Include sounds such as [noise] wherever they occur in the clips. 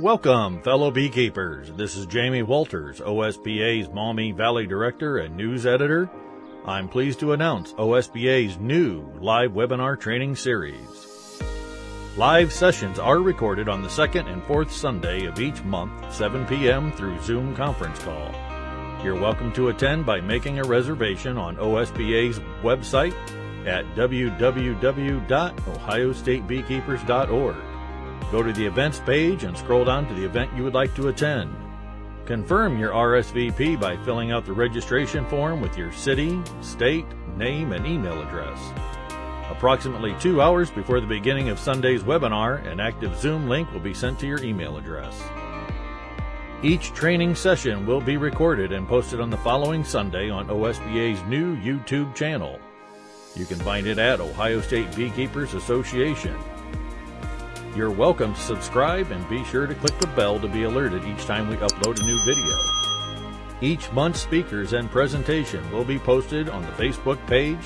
Welcome, fellow beekeepers. This is Jamie Walters, OSBA's Maumee Valley Director and News Editor. I'm pleased to announce OSBA's new live webinar training series. Live sessions are recorded on the second and fourth Sunday of each month, 7 p.m. through Zoom conference call. You're welcome to attend by making a reservation on OSBA's website at www.ohiostatebeekeepers.org. Go to the events page and scroll down to the event you would like to attend. Confirm your RSVP by filling out the registration form with your city, state, name, and email address. Approximately two hours before the beginning of Sunday's webinar, an active Zoom link will be sent to your email address. Each training session will be recorded and posted on the following Sunday on OSBA's new YouTube channel. You can find it at Ohio State Beekeepers Association. You're welcome to subscribe and be sure to click the bell to be alerted each time we upload a new video. Each month's speakers and presentation will be posted on the Facebook page,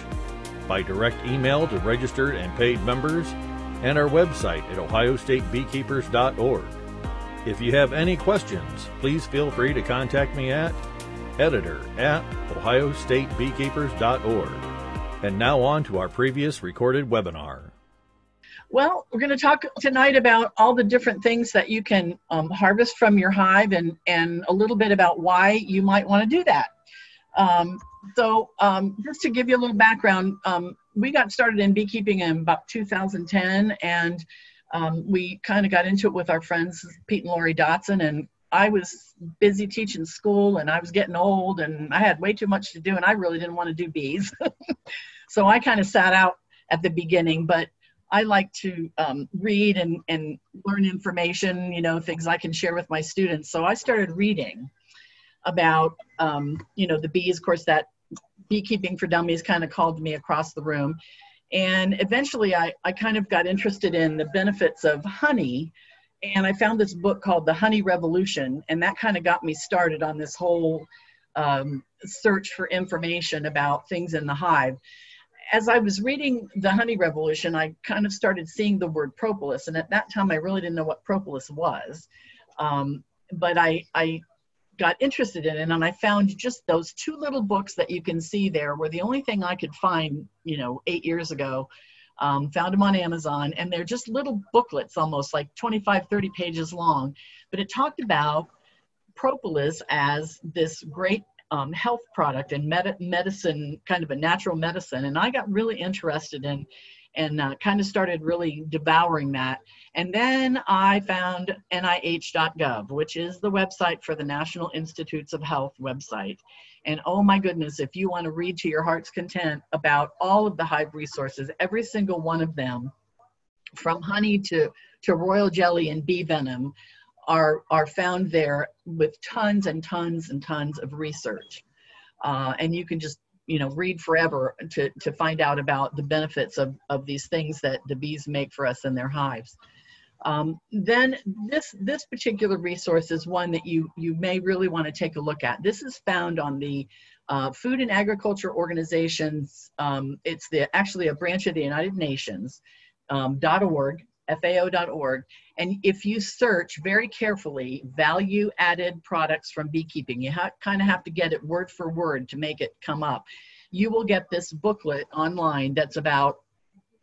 by direct email to registered and paid members, and our website at ohiostatebeekeepers.org. If you have any questions, please feel free to contact me at editor at ohiostatebeekeepers.org. And now on to our previous recorded webinar. Well, we're going to talk tonight about all the different things that you can um, harvest from your hive and, and a little bit about why you might want to do that. Um, so um, just to give you a little background, um, we got started in beekeeping in about 2010 and um, we kind of got into it with our friends Pete and Lori Dotson and I was busy teaching school and I was getting old and I had way too much to do and I really didn't want to do bees. [laughs] so I kind of sat out at the beginning, but I like to um, read and, and learn information, you know, things I can share with my students. So I started reading about, um, you know, the bees. Of course, that Beekeeping for Dummies kind of called me across the room. And eventually I, I kind of got interested in the benefits of honey. And I found this book called The Honey Revolution. And that kind of got me started on this whole um, search for information about things in the hive as I was reading The Honey Revolution, I kind of started seeing the word propolis. And at that time, I really didn't know what propolis was. Um, but I, I got interested in it and I found just those two little books that you can see there were the only thing I could find, you know, eight years ago. Um, found them on Amazon and they're just little booklets almost like 25, 30 pages long. But it talked about propolis as this great um, health product and med- medicine, kind of a natural medicine. And I got really interested in and uh, kind of started really devouring that. And then I found NIH.gov, which is the website for the National Institutes of Health website. And oh my goodness, if you want to read to your heart's content about all of the hive resources, every single one of them, from honey to, to royal jelly and bee venom, are, are found there with tons and tons and tons of research. Uh, and you can just you know read forever to, to find out about the benefits of, of these things that the bees make for us in their hives. Um, then this this particular resource is one that you you may really want to take a look at. This is found on the uh, Food and Agriculture Organizations. Um, it's the actually a branch of the United Nations um, .org FAO.org. And if you search very carefully value added products from beekeeping, you ha- kind of have to get it word for word to make it come up. You will get this booklet online that's about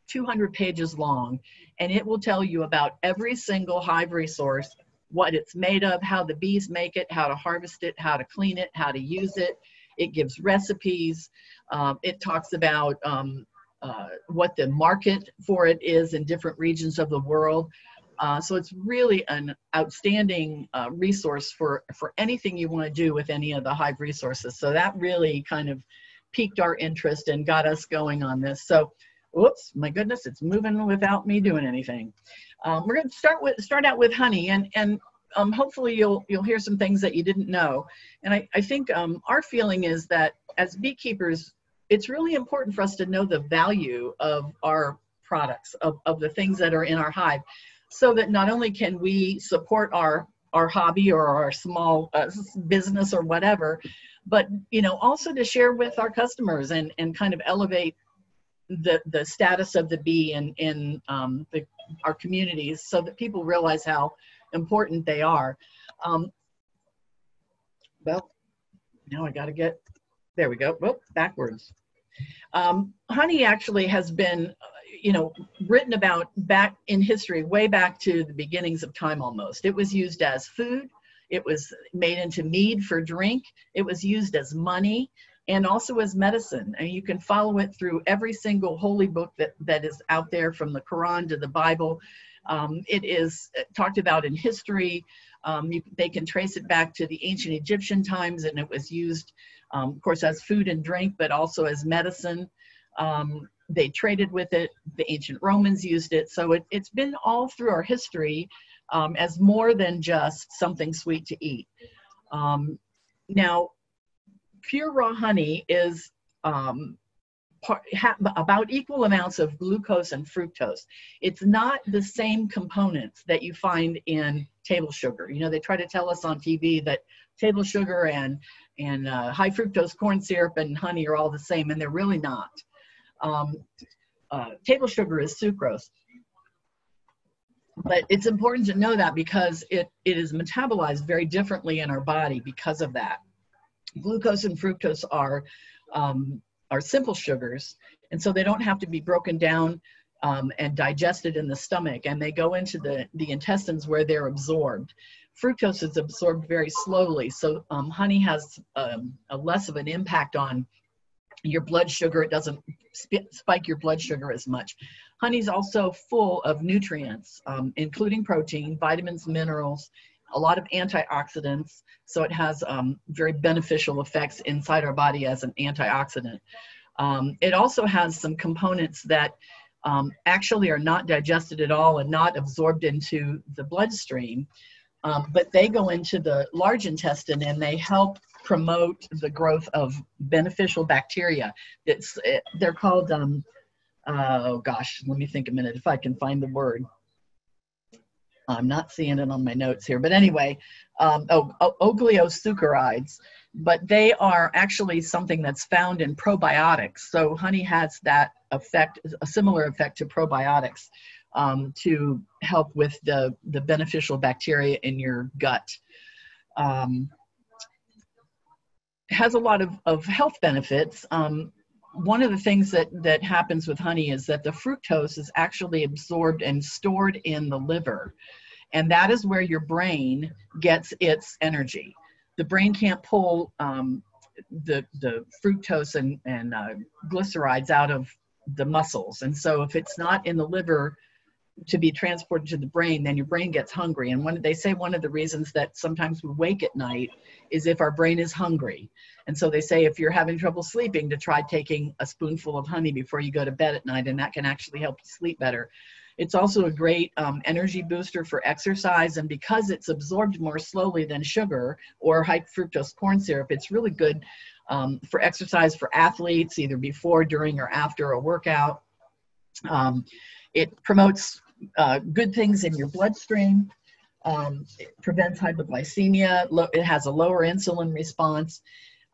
200 pages long, and it will tell you about every single hive resource, what it's made of, how the bees make it, how to harvest it, how to clean it, how to use it. It gives recipes. Um, it talks about um, uh, what the market for it is in different regions of the world. Uh, so it's really an outstanding uh, resource for, for anything you want to do with any of the Hive resources. So that really kind of piqued our interest and got us going on this. So, whoops, my goodness, it's moving without me doing anything. Um, we're going to start with start out with honey, and and um, hopefully you'll you'll hear some things that you didn't know. And I I think um, our feeling is that as beekeepers, it's really important for us to know the value of our products, of, of the things that are in our hive, so that not only can we support our our hobby or our small uh, business or whatever, but you know also to share with our customers and and kind of elevate the the status of the bee in in um, the, our communities so that people realize how important they are. Um, well, now I got to get, there we go, oh, backwards. Um, honey actually has been, you know, written about back in history, way back to the beginnings of time almost. It was used as food, it was made into mead for drink, it was used as money, and also as medicine. And you can follow it through every single holy book that, that is out there from the Quran to the Bible. Um, it is talked about in history. Um, you, they can trace it back to the ancient Egyptian times, and it was used, um, of course, as food and drink, but also as medicine. Um, they traded with it. The ancient Romans used it. So it, has been all through our history um, as more than just something sweet to eat. Um, now, pure raw honey is um, part, ha, about equal amounts of glucose and fructose. It's not the same components that you find in table sugar. You know, they try to tell us on TV that table sugar and and uh, high fructose corn syrup and honey are all the same, and they're really not. Um, uh, table sugar is sucrose. But it's important to know that because it, it is metabolized very differently in our body because of that. Glucose and fructose are, um, are simple sugars, and so they don't have to be broken down um, and digested in the stomach, and they go into the, the intestines where they're absorbed. Fructose is absorbed very slowly, so um, honey has um, a less of an impact on your blood sugar. It doesn't spike your blood sugar as much. Honey is also full of nutrients, um, including protein, vitamins, minerals, a lot of antioxidants. So it has um, very beneficial effects inside our body as an antioxidant. Um, it also has some components that um, actually are not digested at all and not absorbed into the bloodstream, um, but they go into the large intestine and they help promote the growth of beneficial bacteria. It's it, they're called um, oh gosh, let me think a minute if I can find the word. I'm not seeing it on my notes here, but anyway, um, oh, oligosaccharides, but they are actually something that's found in probiotics. So honey has that effect, a similar effect to probiotics um, to help with the, the beneficial bacteria in your gut. Um, has a lot of, of health benefits. Um, one of the things that, that happens with honey is that the fructose is actually absorbed and stored in the liver. And that is where your brain gets its energy. The brain can't pull um, the, the fructose and, and uh, glycerides out of the muscles. And so if it's not in the liver, to be transported to the brain, then your brain gets hungry. And when they say one of the reasons that sometimes we wake at night is if our brain is hungry. And so they say if you're having trouble sleeping, to try taking a spoonful of honey before you go to bed at night, and that can actually help you sleep better. It's also a great um, energy booster for exercise, and because it's absorbed more slowly than sugar or high fructose corn syrup, it's really good um, for exercise for athletes, either before, during, or after a workout. Um, it promotes uh, good things in your bloodstream. Um, it prevents hypoglycemia. it has a lower insulin response.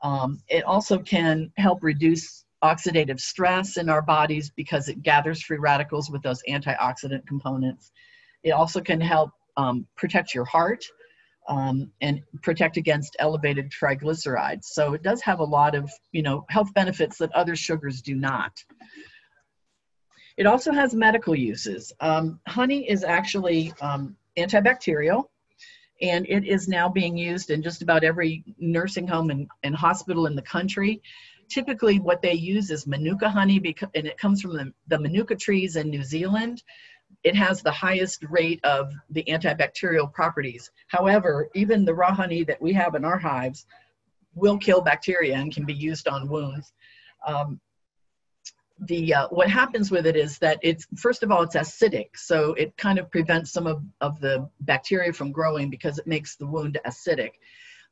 Um, it also can help reduce oxidative stress in our bodies because it gathers free radicals with those antioxidant components. It also can help um, protect your heart um, and protect against elevated triglycerides. So it does have a lot of, you know, health benefits that other sugars do not. It also has medical uses. Um, honey is actually um, antibacterial, and it is now being used in just about every nursing home and, and hospital in the country. Typically, what they use is manuka honey, because, and it comes from the, the manuka trees in New Zealand. It has the highest rate of the antibacterial properties. However, even the raw honey that we have in our hives will kill bacteria and can be used on wounds. Um, the uh, what happens with it is that it's first of all it's acidic so it kind of prevents some of, of the bacteria from growing because it makes the wound acidic.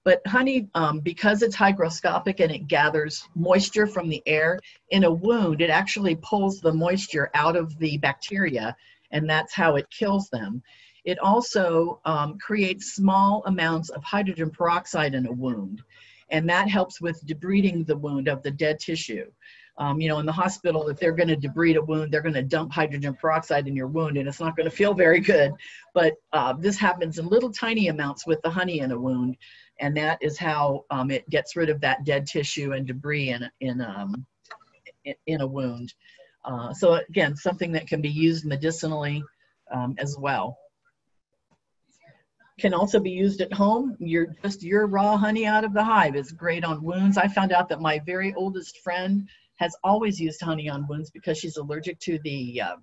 But honey um, because it's hygroscopic and it gathers moisture from the air in a wound it actually pulls the moisture out of the bacteria and that's how it kills them. It also um, creates small amounts of hydrogen peroxide in a wound and that helps with debriding the wound of the dead tissue Um, you know, in the hospital, if they're going to debride a wound, they're going to dump hydrogen peroxide in your wound, and it's not going to feel very good. But uh, this happens in little tiny amounts with the honey in a wound, and that is how um, it gets rid of that dead tissue and debris in in um, in a wound. Uh, so again, something that can be used medicinally um, as well. Can also be used at home. Your just your raw honey out of the hive is great on wounds. I found out that my very oldest friend has always used honey on wounds because she's allergic to the uh,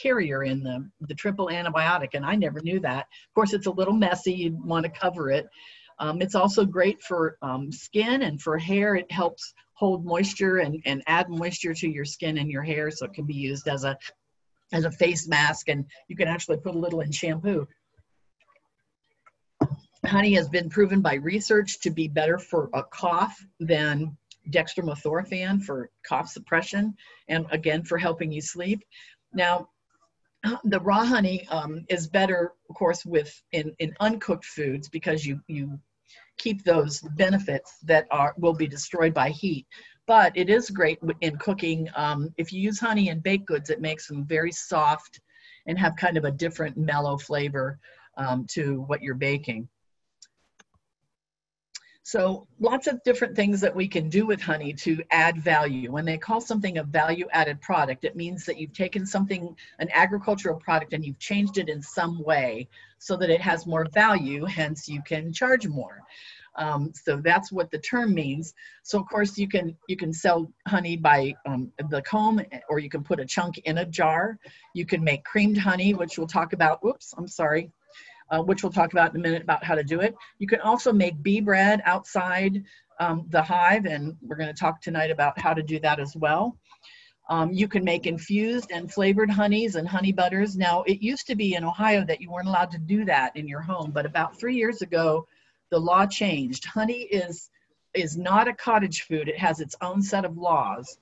carrier in the, the triple antibiotic, and I never knew that. Of course, it's a little messy. You'd want to cover it. Um, it's also great for um, skin and for hair. It helps hold moisture and, and add moisture to your skin and your hair, so it can be used as a as a face mask, and you can actually put a little in shampoo. Honey has been proven by research to be better for a cough than dextromethorphan for cough suppression and again for helping you sleep. Now, the raw honey um, is better, of course, with in, in uncooked foods because you you keep those benefits that are will be destroyed by heat. But it is great in cooking. Um, if you use honey in baked goods, it makes them very soft and have kind of a different mellow flavor um, to what you're baking. So lots of different things that we can do with honey to add value. When they call something a value added product, it means that you've taken something, an agricultural product, and you've changed it in some way so that it has more value, hence you can charge more. Um, so that's what the term means. So of course you can you can sell honey by um, the comb, or you can put a chunk in a jar. You can make creamed honey, which we'll talk about. Oops, I'm sorry uh, which we'll talk about in a minute about how to do it. You can also make bee bread outside um, the hive, and we're going to talk tonight about how to do that as well. Um, you can make infused and flavored honeys and honey butters. Now, it used to be in Ohio that you weren't allowed to do that in your home, but about three years ago, the law changed. Honey is is not a cottage food. It has its own set of laws.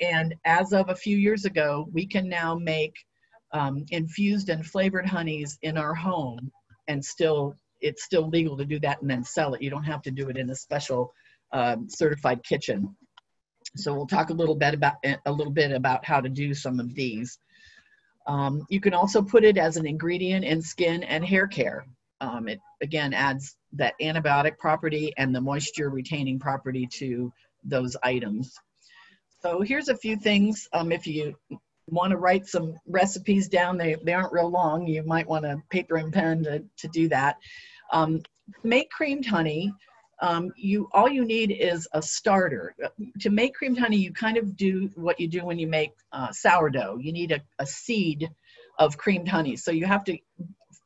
And as of a few years ago, we can now make um, infused and flavored honeys in our home and still it's still legal to do that and then sell it. You don't have to do it in a special um, certified kitchen. So we'll talk a little bit about a little bit about how to do some of these. Um, you can also put it as an ingredient in skin and hair care. Um, it again adds that antibiotic property and the moisture retaining property to those items. So here's a few things um, if you want to write some recipes down, they, they aren't real long. You might want a paper and pen to, to do that. Um, make creamed honey. Um, you all you need is a starter. To make creamed honey, you kind of do what you do when you make uh, sourdough. You need a, a seed of creamed honey. So you have to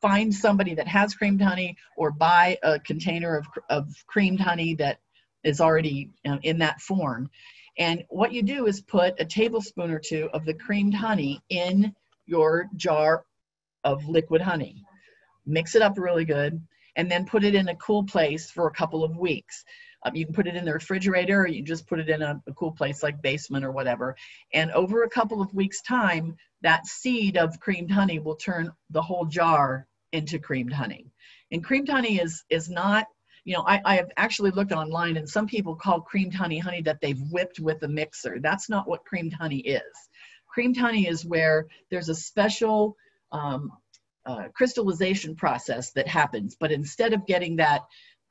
find somebody that has creamed honey or buy a container of, of creamed honey that is already in that form and what you do is put a tablespoon or two of the creamed honey in your jar of liquid honey. Mix it up really good and then put it in a cool place for a couple of weeks. Um, you can put it in the refrigerator or you just put it in a, a, cool place like basement or whatever. And over a couple of weeks time, that seed of creamed honey will turn the whole jar into creamed honey. And creamed honey is, is not you know, I, I have actually looked online and some people call creamed honey honey that they've whipped with a mixer. That's not what creamed honey is. Creamed honey is where there's a special um, uh, crystallization process that happens, but instead of getting that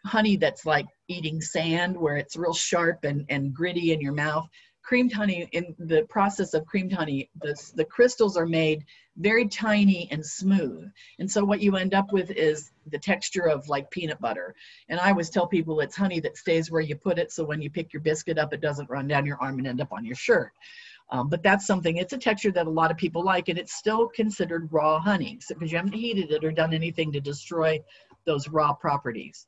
honey that's like eating sand where it's real sharp and, and gritty in your mouth, creamed honey, in the process of creamed honey, the, the crystals are made very tiny and smooth. And so what you end up with is the texture of like peanut butter. And I always tell people it's honey that stays where you put it. So when you pick your biscuit up, it doesn't run down your arm and end up on your shirt. Um, but that's something, it's a texture that a lot of people like, and it's still considered raw honey because you haven't heated it or done anything to destroy those raw properties.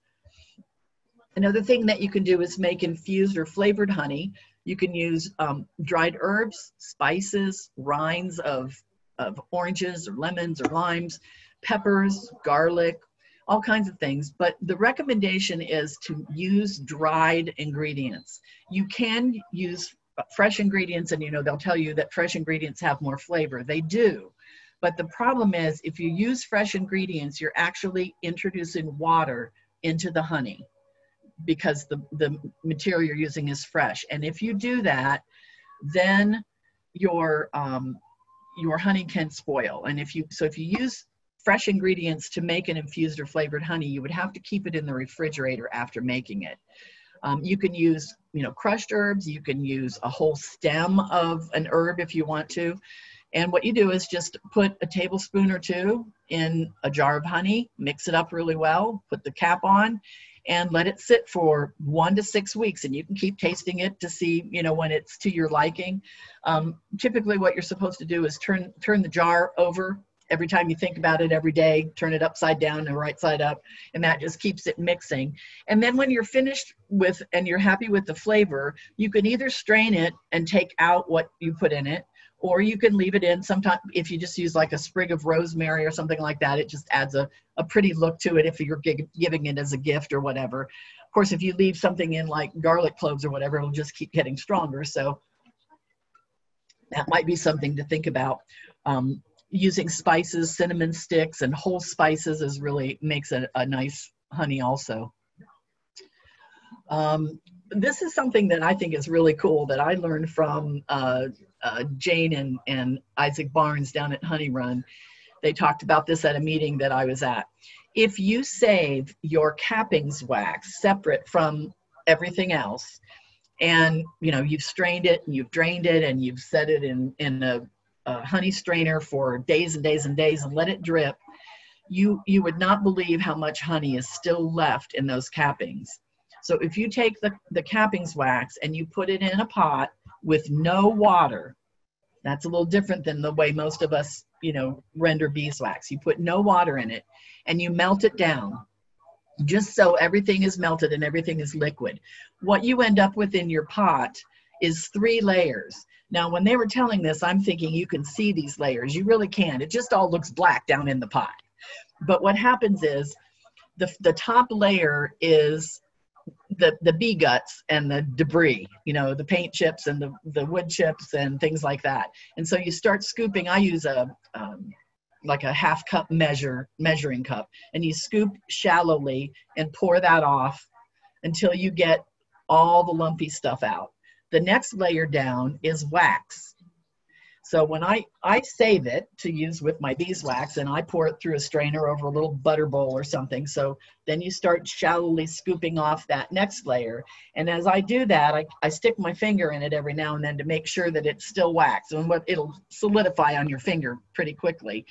Another thing that you can do is make infused or flavored honey. You can use um, dried herbs, spices, rinds of, of oranges or lemons or limes, peppers, garlic, all kinds of things. But the recommendation is to use dried ingredients. You can use fresh ingredients, and you know, they'll tell you that fresh ingredients have more flavor. They do. But the problem is, if you use fresh ingredients, you're actually introducing water into the honey because the, the material you're using is fresh. And if you do that, then your um, your honey can spoil. And if you so if you use fresh ingredients to make an infused or flavored honey, you would have to keep it in the refrigerator after making it. Um, you can use, you know, crushed herbs. You can use a whole stem of an herb if you want to. And what you do is just put a tablespoon or two in a jar of honey, mix it up really well, put the cap on, and let it sit for one to six weeks. And you can keep tasting it to see, you know, when it's to your liking. Um, typically, what you're supposed to do is turn turn the jar over every time you think about it every day, turn it upside down and right side up, and that just keeps it mixing. And then when you're finished with and you're happy with the flavor, you can either strain it and take out what you put in it, or you can leave it in. Sometimes if you just use like a sprig of rosemary or something like that it just adds a, a pretty look to it if you're giving it as a gift or whatever. Of course if you leave something in like garlic cloves or whatever it'll just keep getting stronger. So that might be something to think about. Um, using spices cinnamon sticks and whole spices is really makes a, a nice honey also. Um, this is something that I think is really cool that I learned from uh, uh, Jane and, and Isaac Barnes down at Honey Run. They talked about this at a meeting that I was at. If you save your cappings wax separate from everything else, and you know you've strained it and you've drained it and you've set it in in a, a honey strainer for days and days and days and let it drip, you you would not believe how much honey is still left in those cappings. So if you take the, the cappings wax and you put it in a pot with no water. That's a little different than the way most of us, you know, render beeswax. You put no water in it and you melt it down just so everything is melted and everything is liquid. What you end up with in your pot is three layers. Now, when they were telling this, I'm thinking you can see these layers. You really can. It just all looks black down in the pot. But what happens is the, the top layer is the the bee guts and the debris you know the paint chips and the the wood chips and things like that. And so you start scooping i use a um, like a half cup measure measuring cup and you scoop shallowly and pour that off until you get all the lumpy stuff out. The next layer down is wax so when I, I save it to use with my beeswax and I pour it through a strainer over a little butter bowl or something. So then you start shallowly scooping off that next layer. And as I do that, I, I stick my finger in it every now and then to make sure that it's still wax and what it'll solidify on your finger pretty quickly.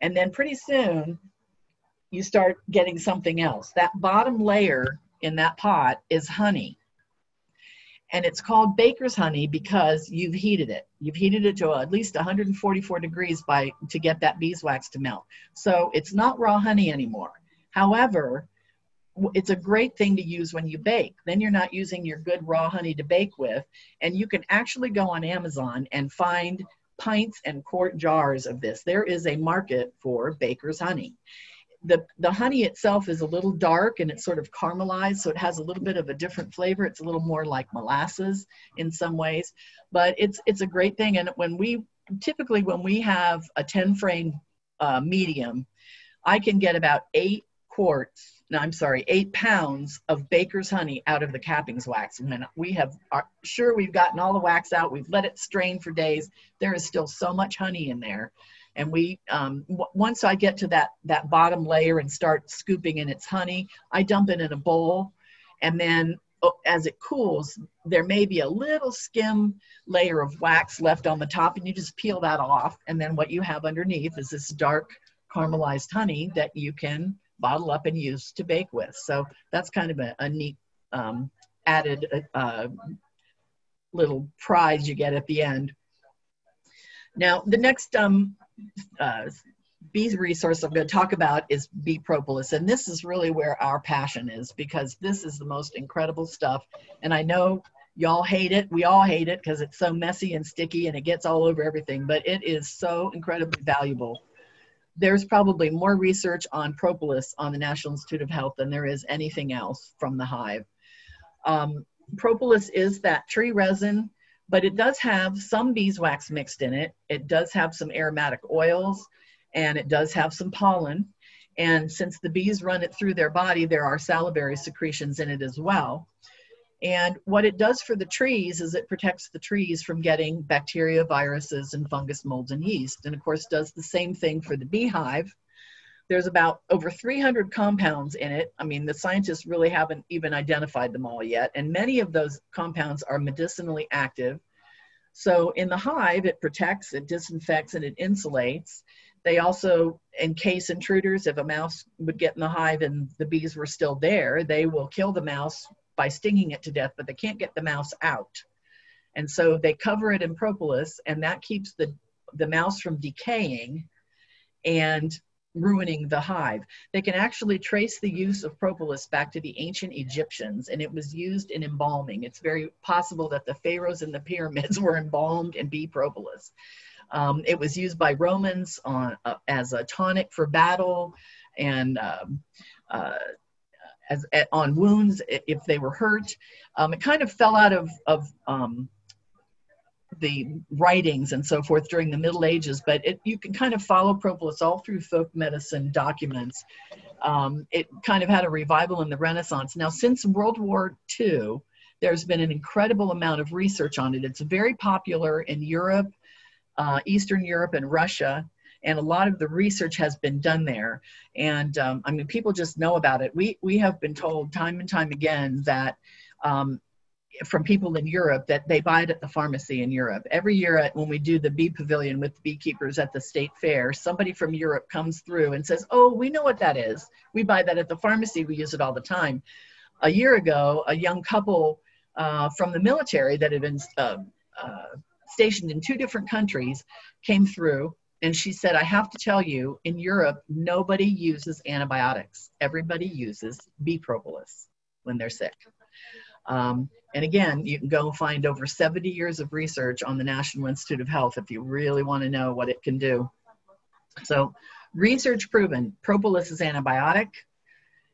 And then pretty soon you start getting something else. That bottom layer in that pot is honey and it's called baker's honey because you've heated it. You've heated it to at least 144 degrees by to get that beeswax to melt. So it's not raw honey anymore. However it's a great thing to use when you bake. Then you're not using your good raw honey to bake with. And you can actually go on amazon and find pints and quart jars of this. There is a market for baker's honey the the honey itself is a little dark and it's sort of caramelized so it has a little bit of a different flavor. It's a little more like molasses in some ways but it's it's a great thing. And when we typically when we have a 10 frame uh, medium i can get about eight quarts no i'm sorry eight pounds of baker's honey out of the cappings wax. When we have are sure we've gotten all the wax out. We've let it strain for days. There is still so much honey in there and we um, w- once I get to that that bottom layer and start scooping in its honey, I dump it in a bowl, and then as it cools, there may be a little skim layer of wax left on the top, and you just peel that off, and then what you have underneath is this dark caramelized honey that you can bottle up and use to bake with. So that's kind of a, a neat um, added uh, little prize you get at the end. Now, the next um, uh, bee resource I'm going to talk about is bee propolis. And this is really where our passion is because this is the most incredible stuff. And I know y'all hate it. We all hate it because it's so messy and sticky and it gets all over everything, but it is so incredibly valuable. There's probably more research on propolis on the National Institute of Health than there is anything else from the hive. Um, propolis is that tree resin but it does have some beeswax mixed in it. It does have some aromatic oils and it does have some pollen. And since the bees run it through their body, there are salivary secretions in it as well. And what it does for the trees is it protects the trees from getting bacteria, viruses, and fungus, molds, and yeast. And of course, does the same thing for the beehive. There's about over 300 compounds in it. I mean, the scientists really haven't even identified them all yet. And many of those compounds are medicinally active. So in the hive, it protects, it disinfects, and it insulates. They also encase intruders. If a mouse would get in the hive and the bees were still there, they will kill the mouse by stinging it to death, but they can't get the mouse out. And so they cover it in propolis, and that keeps the, the mouse from decaying and ruining the hive. They can actually trace the use of propolis back to the ancient Egyptians, and it was used in embalming. It's very possible that the pharaohs in the pyramids [laughs] were embalmed in bee propolis. Um, it was used by Romans on, uh, as a tonic for battle and um, uh, as, on wounds if they were hurt. Um, it kind of fell out of, of um, the writings and so forth during the Middle Ages, but it, you can kind of follow propolis all through folk medicine documents. Um, it kind of had a revival in the Renaissance. Now, since World War II, there's been an incredible amount of research on it. It's very popular in Europe, uh, Eastern Europe, and Russia and a lot of the research has been done there. And um, I mean, people just know about it. We we have been told time and time again that. Um, from people in Europe that they buy it at the pharmacy in Europe. Every year at, when we do the bee pavilion with beekeepers at the state fair, somebody from Europe comes through and says, oh, we know what that is. We buy that at the pharmacy. We use it all the time. A year ago, a young couple uh, from the military that had been uh, uh, stationed in two different countries came through and she said, I have to tell you, in Europe, nobody uses antibiotics. Everybody uses bee propolis when they're sick. Um, and again, you can go find over 70 years of research on the National Institute of Health if you really want to know what it can do. So, research proven propolis is antibiotic,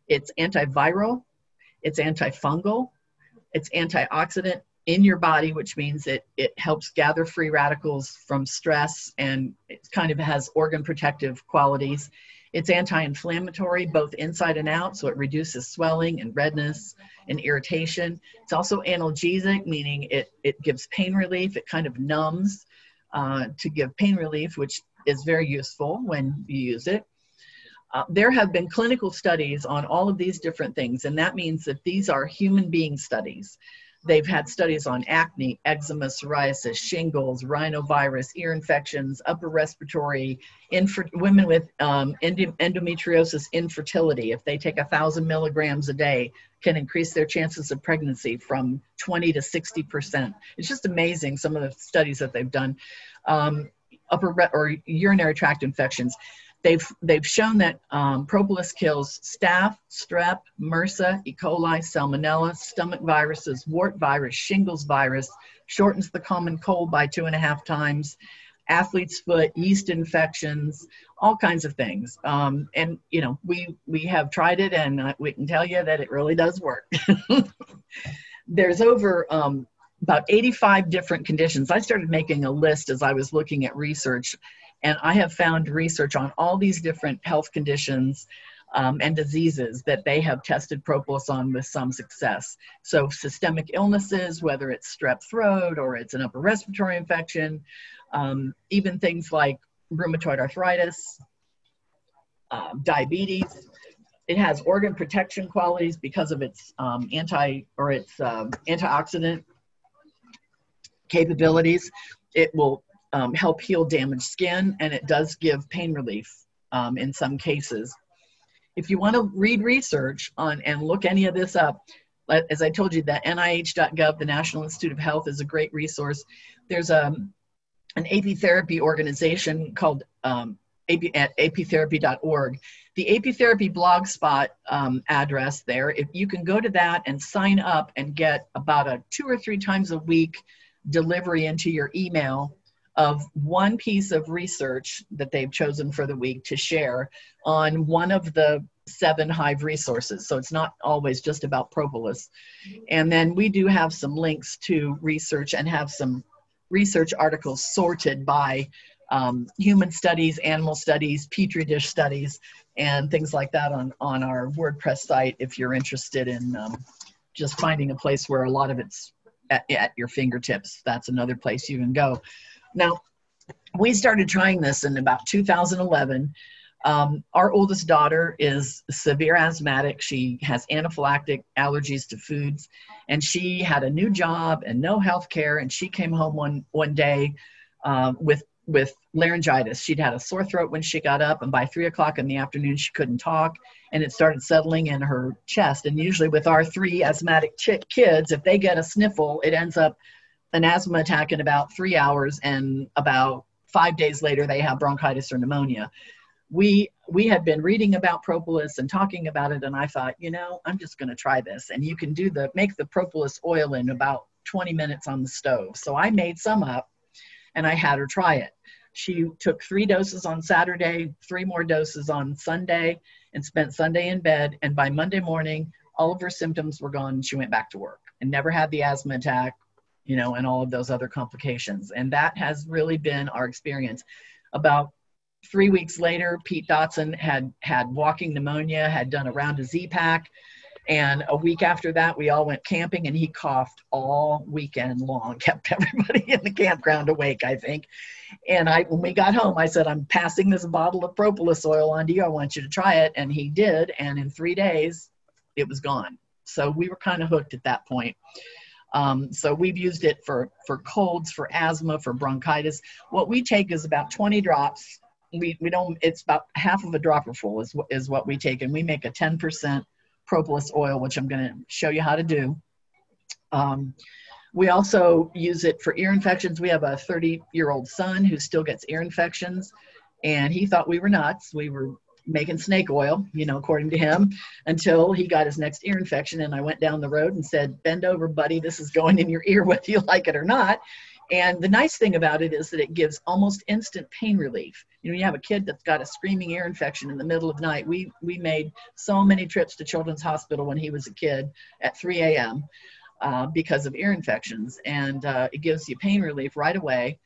it's antiviral, it's antifungal, it's antioxidant, in your body, which means it, it helps gather free radicals from stress and it kind of has organ protective qualities. It's anti inflammatory, both inside and out, so it reduces swelling and redness and irritation. It's also analgesic, meaning it, it gives pain relief, it kind of numbs uh, to give pain relief, which is very useful when you use it. Uh, there have been clinical studies on all of these different things, and that means that these are human being studies. They've had studies on acne, eczema, psoriasis, shingles, rhinovirus, ear infections, upper respiratory, infer- women with um, endometriosis, infertility. If they take a thousand milligrams a day, can increase their chances of pregnancy from 20 to 60 percent. It's just amazing some of the studies that they've done. Um, upper re- or urinary tract infections. They've, they've shown that um, propolis kills staph, strep, MRSA, E. coli, salmonella, stomach viruses, wart virus, shingles virus, shortens the common cold by two and a half times, athlete's foot, yeast infections, all kinds of things. Um, and, you know, we, we have tried it and we can tell you that it really does work. [laughs] There's over um, about 85 different conditions. I started making a list as I was looking at research and I have found research on all these different health conditions um, and diseases that they have tested propolis on with some success. So, systemic illnesses, whether it's strep throat or it's an upper respiratory infection, um, even things like rheumatoid arthritis, uh, diabetes. It has organ protection qualities because of its um, anti or its um, antioxidant capabilities. It will um, help heal damaged skin, and it does give pain relief um, in some cases. If you want to read research on and look any of this up, as I told you, that NIH.gov, the National Institute of Health, is a great resource. There's a, um, an apitherapy organization called um, AP, at apitherapy.org. The apitherapy blogspot um, address there, if you can go to that and sign up and get about a two or three times a week delivery into your email of one piece of research that they've chosen for the week to share on one of the seven hive resources. So it's not always just about propolis. And then we do have some links to research and have some research articles sorted by um, human studies, animal studies, petri dish studies, and things like that on, on our WordPress site if you're interested in um, just finding a place where a lot of it's at, at your fingertips. That's another place you can go. Now, we started trying this in about 2011. Um, our oldest daughter is severe asthmatic. She has anaphylactic allergies to foods, and she had a new job and no health care. And she came home one one day uh, with with laryngitis. She'd had a sore throat when she got up, and by three o'clock in the afternoon, she couldn't talk, and it started settling in her chest. And usually, with our three asthmatic ch- kids, if they get a sniffle, it ends up an asthma attack in about three hours, and about five days later, they have bronchitis or pneumonia. We we had been reading about propolis and talking about it, and I thought, you know, I'm just going to try this. And you can do the make the propolis oil in about 20 minutes on the stove. So I made some up and I had her try it. She took three doses on Saturday, three more doses on Sunday, and spent Sunday in bed. And by Monday morning, all of her symptoms were gone. She went back to work and never had the asthma attack, you know, and all of those other complications. And that has really been our experience. About three weeks later, Pete Dotson had had walking pneumonia, had done a round of Z-Pak, and a week after that, we all went camping and he coughed all weekend long, [laughs] kept everybody in the campground awake, I think. And I, when we got home, I said, I'm passing this bottle of propolis oil on to you. I want you to try it. And he did. And in three days, it was gone. So we were kind of hooked at that point. Um, so we've used it for, for colds, for asthma, for bronchitis. What we take is about 20 drops. We, we don't, it's about half of a dropper full is, is what we take. And we make a 10% propolis oil, which I'm going to show you how to do. Um, we also use it for ear infections. We have a 30 year old son who still gets ear infections, and he thought we were nuts. We were making snake oil, you know, according to him, until he got his next ear infection. And I went down the road and said, Bend over, buddy, this is going in your ear, [laughs] whether you like it or not. And the nice thing about it is that it gives almost instant pain relief. You know, you have a kid that's got a screaming ear infection in the middle of the night. We we made so many trips to Children's Hospital when he was a kid at 3 a.m. Uh, because of ear infections, and uh, it gives you pain relief right away.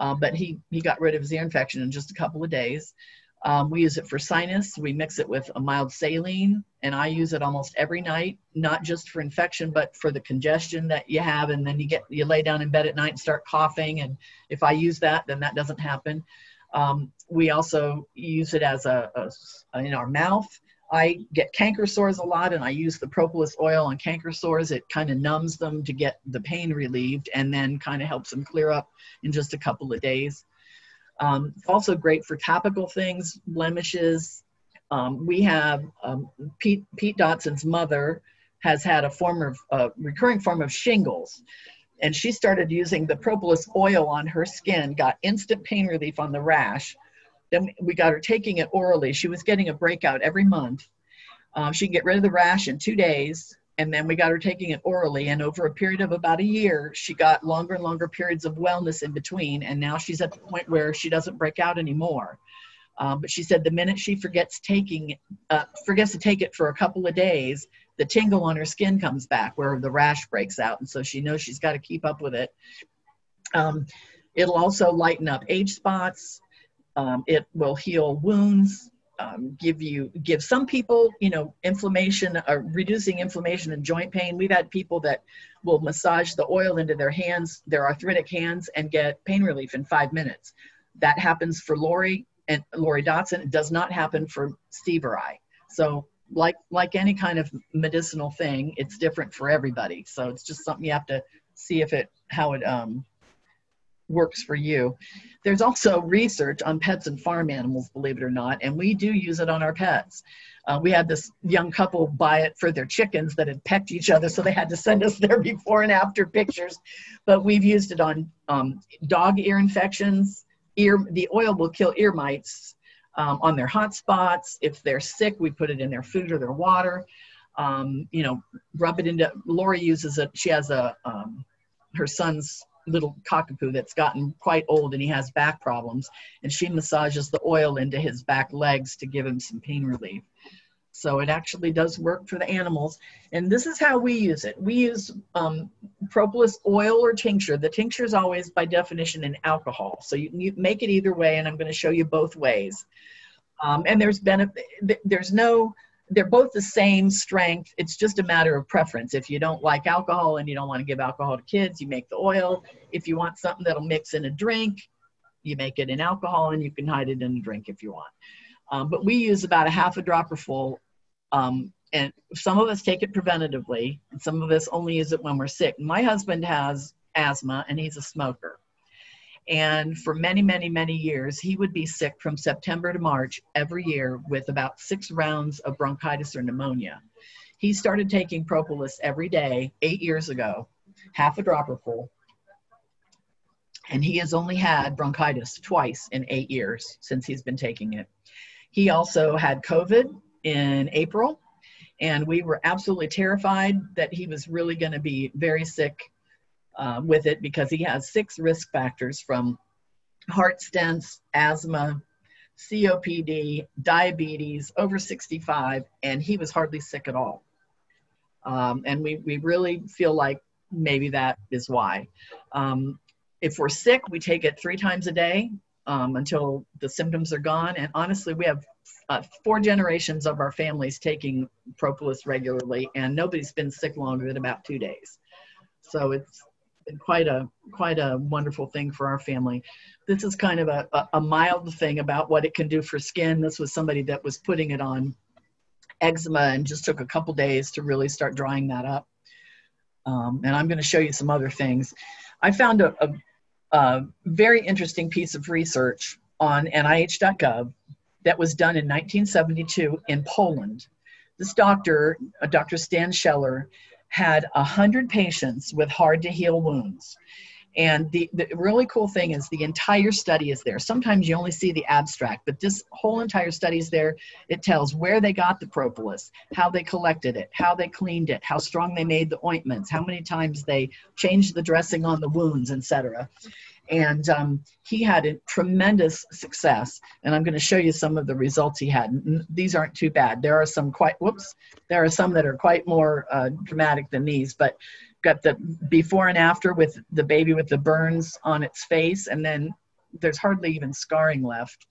Uh, but he he got rid of his ear infection in just a couple of days. Um, we use it for sinus. We mix it with a mild saline, and I use it almost every night, not just for infection, but for the congestion that you have. And then you get you lay down in bed at night and start coughing. And if I use that, then that doesn't happen. Um, we also use it as a, a, in our mouth. I get canker sores a lot, and I use the propolis oil on canker sores. It kind of numbs them to get the pain relieved, and then kind of helps them clear up in just a couple of days. Um, it's also great for topical things, blemishes. Um, we have um, Pete, Pete Dotson's mother has had a form of uh, recurring form of shingles, and she started using the propolis oil on her skin, got instant pain relief on the rash. Then we got her taking it orally. She was getting a breakout every month. Um, she can get rid of the rash in two days and then we got her taking it orally and over a period of about a year she got longer and longer periods of wellness in between and now she's at the point where she doesn't break out anymore. Um, but she said the minute she forgets taking uh, forgets to take it for a couple of days the tingle on her skin comes back where the rash breaks out and so she knows she's got to keep up with it. Um, it'll also lighten up age spots. Um, it will heal wounds um, give you give some people you know inflammation or uh, reducing inflammation and joint pain. We've had people that will massage the oil into their hands their arthritic hands and get pain relief in five minutes. That happens for lori and lori dotson. It does not happen for steve or i. So like like any kind of medicinal thing it's different for everybody. So it's just something you have to see if it how it um works for you. There's also research on pets and farm animals, believe it or not, and we do use it on our pets. Uh, we had this young couple buy it for their chickens that had pecked each other, so they had to send us their [laughs] before and after pictures. But we've used it on um, dog ear infections. Ear, the oil will kill ear mites um, on their hot spots. If they're sick, we put it in their food or their water. Um, you know, rub it into. Lori uses it. She has a um, her son's little cockapoo that's gotten quite old and he has back problems. And she massages the oil into his back legs to give him some pain relief. So it actually does work for the animals. And this is how we use it. We use um, propolis oil or tincture. The tincture is always by definition an alcohol. So you, you make it either way and i'm going to show you both ways. Um, and there's benefit there's no they're both the same strength. It's just a matter of preference. If you don't like alcohol and you don't want to give alcohol to kids, you make the oil. If you want something that'll mix in a drink, you make it in alcohol and you can hide it in a drink if you want. Um, but we use about a half a dropper full. Um, and some of us take it preventatively, and some of us only use it when we're sick. My husband has asthma and he's a smoker. And for many, many, many years, he would be sick from September to March every year with about six rounds of bronchitis or pneumonia. He started taking Propolis every day eight years ago, half a dropper full. And he has only had bronchitis twice in eight years since he's been taking it. He also had COVID in April, and we were absolutely terrified that he was really going to be very sick uh, with it because he has six risk factors from heart stents, asthma, COPD, diabetes, over 65, and he was hardly sick at all. Um, and we, we really feel like maybe that is why. Um, if we're sick, we take it three times a day um, until the symptoms are gone. And honestly, we have uh, four generations of our families taking propolis regularly, and nobody's been sick longer than about two days. So it's been quite a quite a wonderful thing for our family. This is kind of a, a, mild thing about what it can do for skin. This was somebody that was putting it on eczema and just took a couple days to really start drying that up. Um, and I'm going to show you some other things. I found a, a, a very interesting piece of research on NIH.gov that was done in 1972 in Poland. This doctor, Dr. Stan Scheller, had 100 patients with hard to heal wounds. And the, the really cool thing is the entire study is there. Sometimes you only see the abstract, but this whole entire study is there. It tells where they got the propolis, how they collected it, how they cleaned it, how strong they made the ointments, how many times they changed the dressing on the wounds, etc and um, he had a tremendous success. And i'm going to show you some of the results he had. These aren't too bad. There are some quite whoops there are some that are quite more uh, dramatic than these but got the before and after with the baby with the burns on its face and then there's hardly even scarring left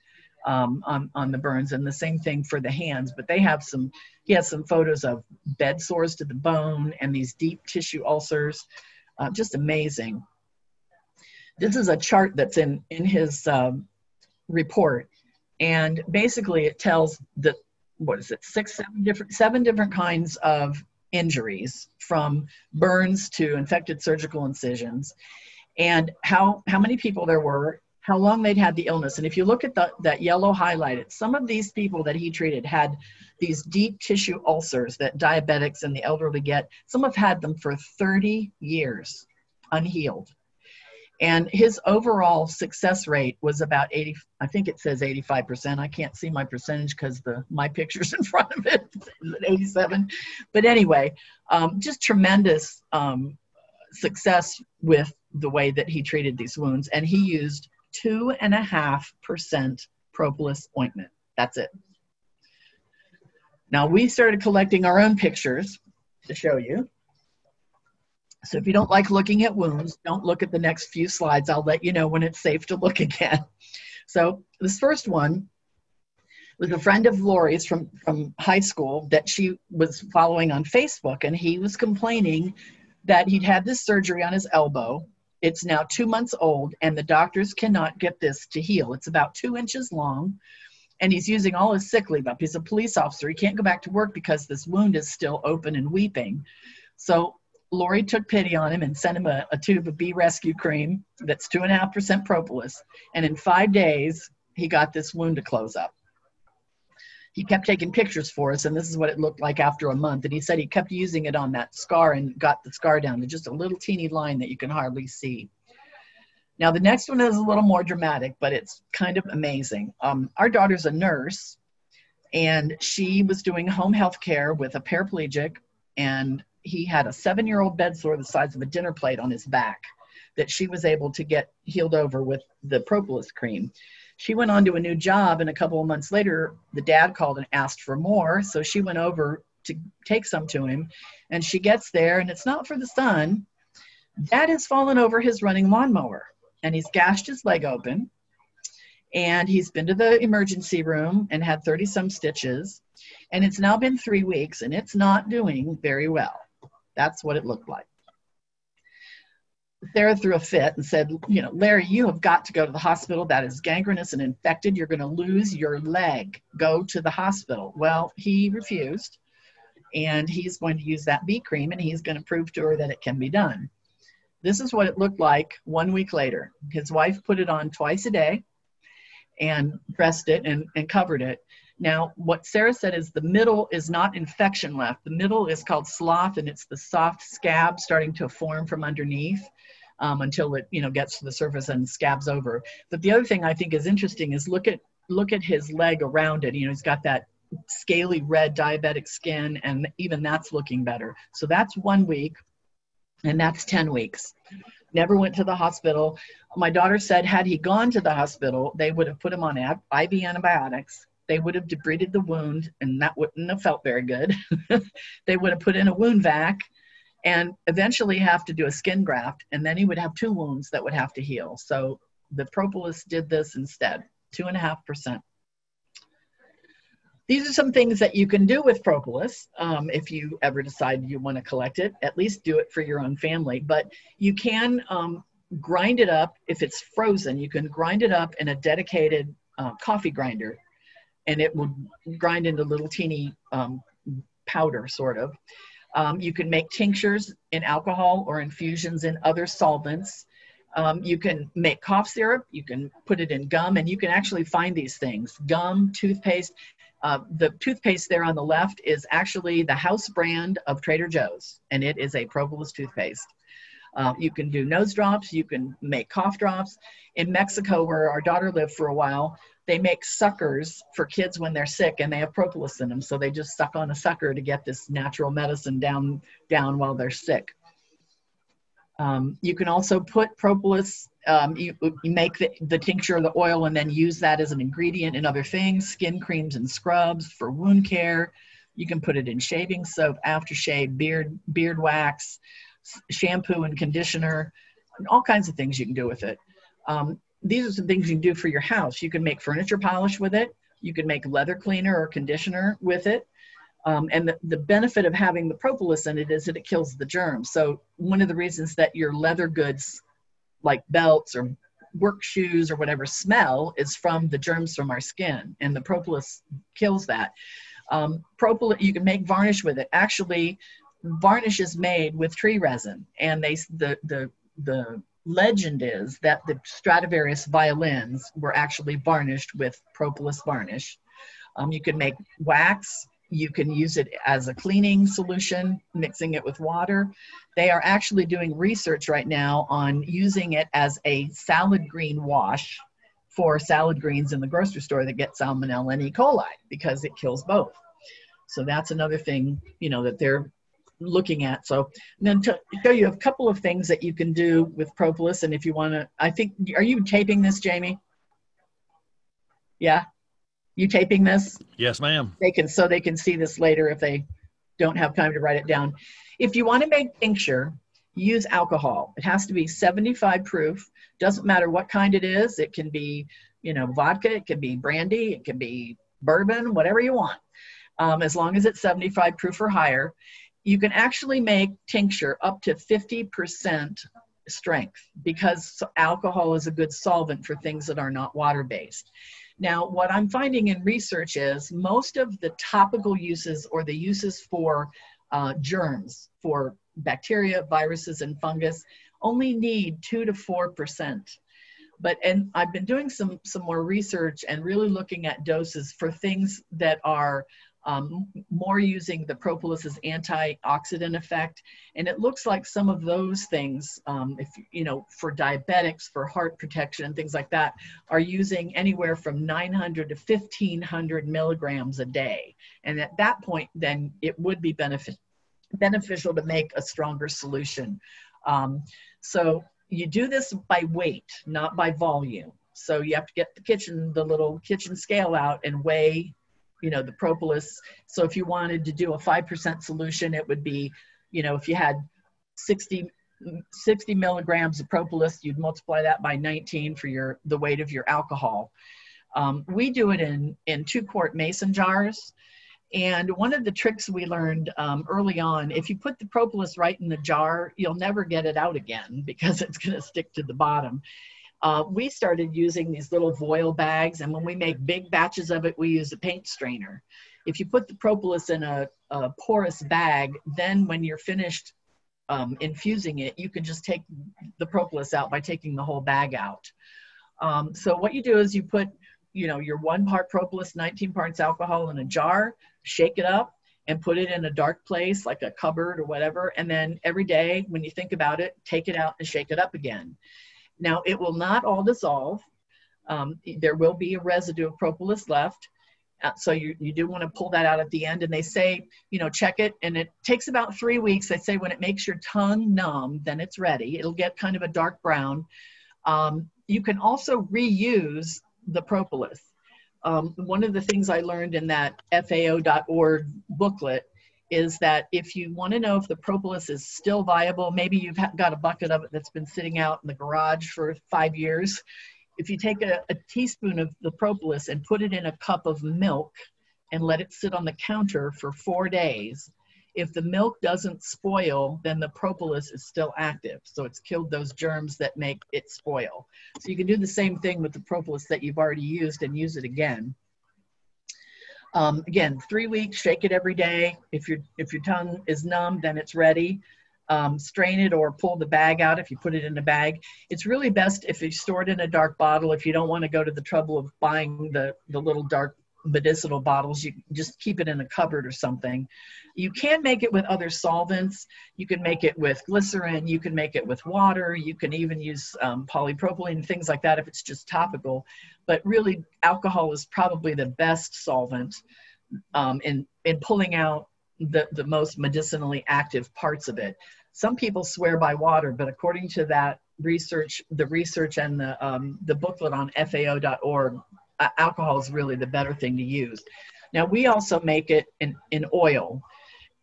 um, on, on the burns and the same thing for the hands. But they have some he has some photos of bed sores to the bone and these deep tissue ulcers. Uh, just amazing this is a chart that's in in his um, report, and basically it tells that what is it six seven different seven different kinds of injuries from burns to infected surgical incisions and how how many people there were how long they'd had the illness. And if you look at the, that yellow highlighted some of these people that he treated had these deep tissue ulcers that diabetics and the elderly get. Some have had them for 30 years unhealed and his overall success rate was about 80 i think it says 85% i can't see my percentage because the my picture's [laughs] in front of it 87 but anyway um, just tremendous um, success with the way that he treated these wounds. And he used two and a half percent propolis ointment. That's it. Now we started collecting our own pictures to show you so if you don't like looking at wounds, don't look at the next few slides. I'll let you know when it's safe to look [laughs] again. So this first one was a friend of Lori's from, from high school that she was following on Facebook, and he was complaining that he'd had this surgery on his elbow. It's now two months old, and the doctors cannot get this to heal. It's about two inches long, and he's using all his sick leave up. He's a police officer. He can't go back to work because this wound is still open and weeping. So Lori took pity on him and sent him a, a tube of bee rescue cream that's two and a half percent propolis. And in five days, he got this wound to close up. He kept taking pictures for us, and this is what it looked like after a month. And he said he kept using it on that scar and got the scar down to just a little teeny line that you can hardly see. Now, the next one is a little more dramatic, but it's kind of amazing. Um, our daughter's a nurse, and she was doing home health care with a paraplegic and he had a seven year old bed sore the size of a dinner plate on his back that she was able to get healed over with the propolis cream. She went on to a new job, and a couple of months later, the dad called and asked for more. So she went over to take some to him, and she gets there, and it's not for the son. Dad has fallen over his running lawnmower, and he's gashed his leg open. And he's been to the emergency room and had 30 some stitches. And it's now been three weeks and it's not doing very well. That's what it looked like. Sarah threw a fit and said, You know, Larry, you have got to go to the hospital. That is gangrenous and infected. You're going to lose your leg. Go to the hospital. Well, he refused. And he's going to use that bee cream and he's going to prove to her that it can be done. This is what it looked like one week later. His wife put it on twice a day and dressed it and, and covered it. Now, what Sarah said is the middle is not infection left. The middle is called slough, and it's the soft scab starting to form from underneath um, until it, you know, gets to the surface and scabs over. But the other thing I think is interesting is look at look at his leg around it. You know, he's got that scaly red diabetic skin, and even that's looking better. So that's one week, and that's 10 weeks. Never went to the hospital. My daughter said, had he gone to the hospital, they would have put him on IV antibiotics they would have debrided the wound, and that wouldn't have felt very good. [laughs] they would have put in a wound vac and eventually have to do a skin graft, and then he would have two wounds that would have to heal. So the propolis did this instead, two and a half percent. These are some things that you can do with propolis um, if you ever decide you want to collect it. At least do it for your own family. But you can um, grind it up if it's frozen. You can grind it up in a dedicated uh, coffee grinder and it will grind into little teeny um, powder, sort of. Um, you can make tinctures in alcohol or infusions in other solvents. Um, you can make cough syrup, you can put it in gum, and you can actually find these things gum, toothpaste. Uh, the toothpaste there on the left is actually the house brand of Trader Joe's, and it is a propolis toothpaste. Uh, you can do nose drops, you can make cough drops. In Mexico, where our daughter lived for a while, they make suckers for kids when they're sick and they have propolis in them so they just suck on a sucker to get this natural medicine down down while they're sick. Um, you can also put propolis um, you, you, make the, the tincture of the oil and then use that as an ingredient in other things skin creams and scrubs for wound care. You can put it in shaving soap aftershave beard beard wax shampoo and conditioner all kinds of things you can do with it. Um, these are some things you can do for your house. You can make furniture polish with it. You can make leather cleaner or conditioner with it. Um, and the, the benefit of having the propolis in it is that it kills the germs. So one of the reasons that your leather goods, like belts or work shoes or whatever, smell is from the germs from our skin, and the propolis kills that. Um, propolis, you can make varnish with it. Actually, varnish is made with tree resin, and they the the the legend is that the Stradivarius violins were actually varnished with propolis varnish. Um, you can make wax. You can use it as a cleaning solution, mixing it with water. They are actually doing research right now on using it as a salad green wash for salad greens in the grocery store that get salmonella and E. coli because it kills both. So that's another thing, you know, that they're looking at. So and then to show you a couple of things that you can do with propolis, and if you want to, I think, are you taping this, Jamie? Yeah, you taping this? Yes, ma'am. They can so they can see this later if they don't have time to write it down. If you want to make tincture, use alcohol. It has to be 75 proof. Doesn't matter what kind it is. It can be, you know, vodka. It can be brandy. It can be bourbon. Whatever you want. Um, as long as it's 75 proof or higher you can actually make tincture up to 50% strength because alcohol is a good solvent for things that are not water based. Now, what I'm finding in research is most of the topical uses or the uses for uh, germs, for bacteria, viruses, and fungus, only need 2 to 4%. But, and I've been doing some, some more research and really looking at doses for things that are um, more using the propolis's antioxidant effect. And it looks like some of those things, um, if you know, for diabetics, for heart protection, things like that, are using anywhere from 900 to 1500 milligrams a day. And at that point, then it would be benefit, beneficial to make a stronger solution. Um, so you do this by weight, not by volume. So you have to get the kitchen, the little kitchen scale out and weigh you know, the propolis. So if you wanted to do a 5% solution, it would be, you know, if you had 60, 60 milligrams of propolis, you'd multiply that by 19 for your the weight of your alcohol. Um, we do it in, in two quart mason jars. And one of the tricks we learned um, early on, if you put the propolis right in the jar, you'll never get it out again [laughs] because it's going to stick to the bottom. Uh, we started using these little voile bags, and when we make big batches of it, we use a paint strainer. If you put the propolis in a, a porous bag, then when you're finished um, infusing it, you can just take the propolis out by taking the whole bag out. Um, so what you do is you put, you know, your one part propolis, 19 parts alcohol in a jar, shake it up, and put it in a dark place like a cupboard or whatever. And then every day when you think about it, take it out and shake it up again. Now, it will not all dissolve. Um, there will be a residue of propolis left. Uh, so you, you do want to pull that out at the end. And they say, you know, check it. And it takes about three weeks. They say when it makes your tongue numb, then it's ready. It'll get kind of a dark brown. Um, you can also reuse the propolis. Um, one of the things I learned in that FAO.org booklet is that if you want to know if the propolis is still viable, maybe you've got a bucket of it that's been sitting out in the garage for five years. If you take a, a teaspoon of the propolis and put it in a cup of milk and let it sit on the counter for four days, if the milk doesn't spoil, then the propolis is still active. So it's killed those germs that make it spoil. So you can do the same thing with the propolis that you've already used and use it again. Um, again, three weeks, shake it every day. If your, if your tongue is numb, then it's ready. Um, strain it or pull the bag out if you put it in a bag. It's really best if you store it in a dark bottle. If you don't want to go to the trouble of buying the, the little dark medicinal bottles, you just keep it in a cupboard or something. You can make it with other solvents. You can make it with glycerin. You can make it with water. You can even use um, polypropylene, things like that if it's just topical. But really, alcohol is probably the best solvent um, in, in pulling out the, the most medicinally active parts of it. Some people swear by water, but according to that research, the research and the, um, the booklet on FAO.org, alcohol is really the better thing to use. Now, we also make it in, in oil.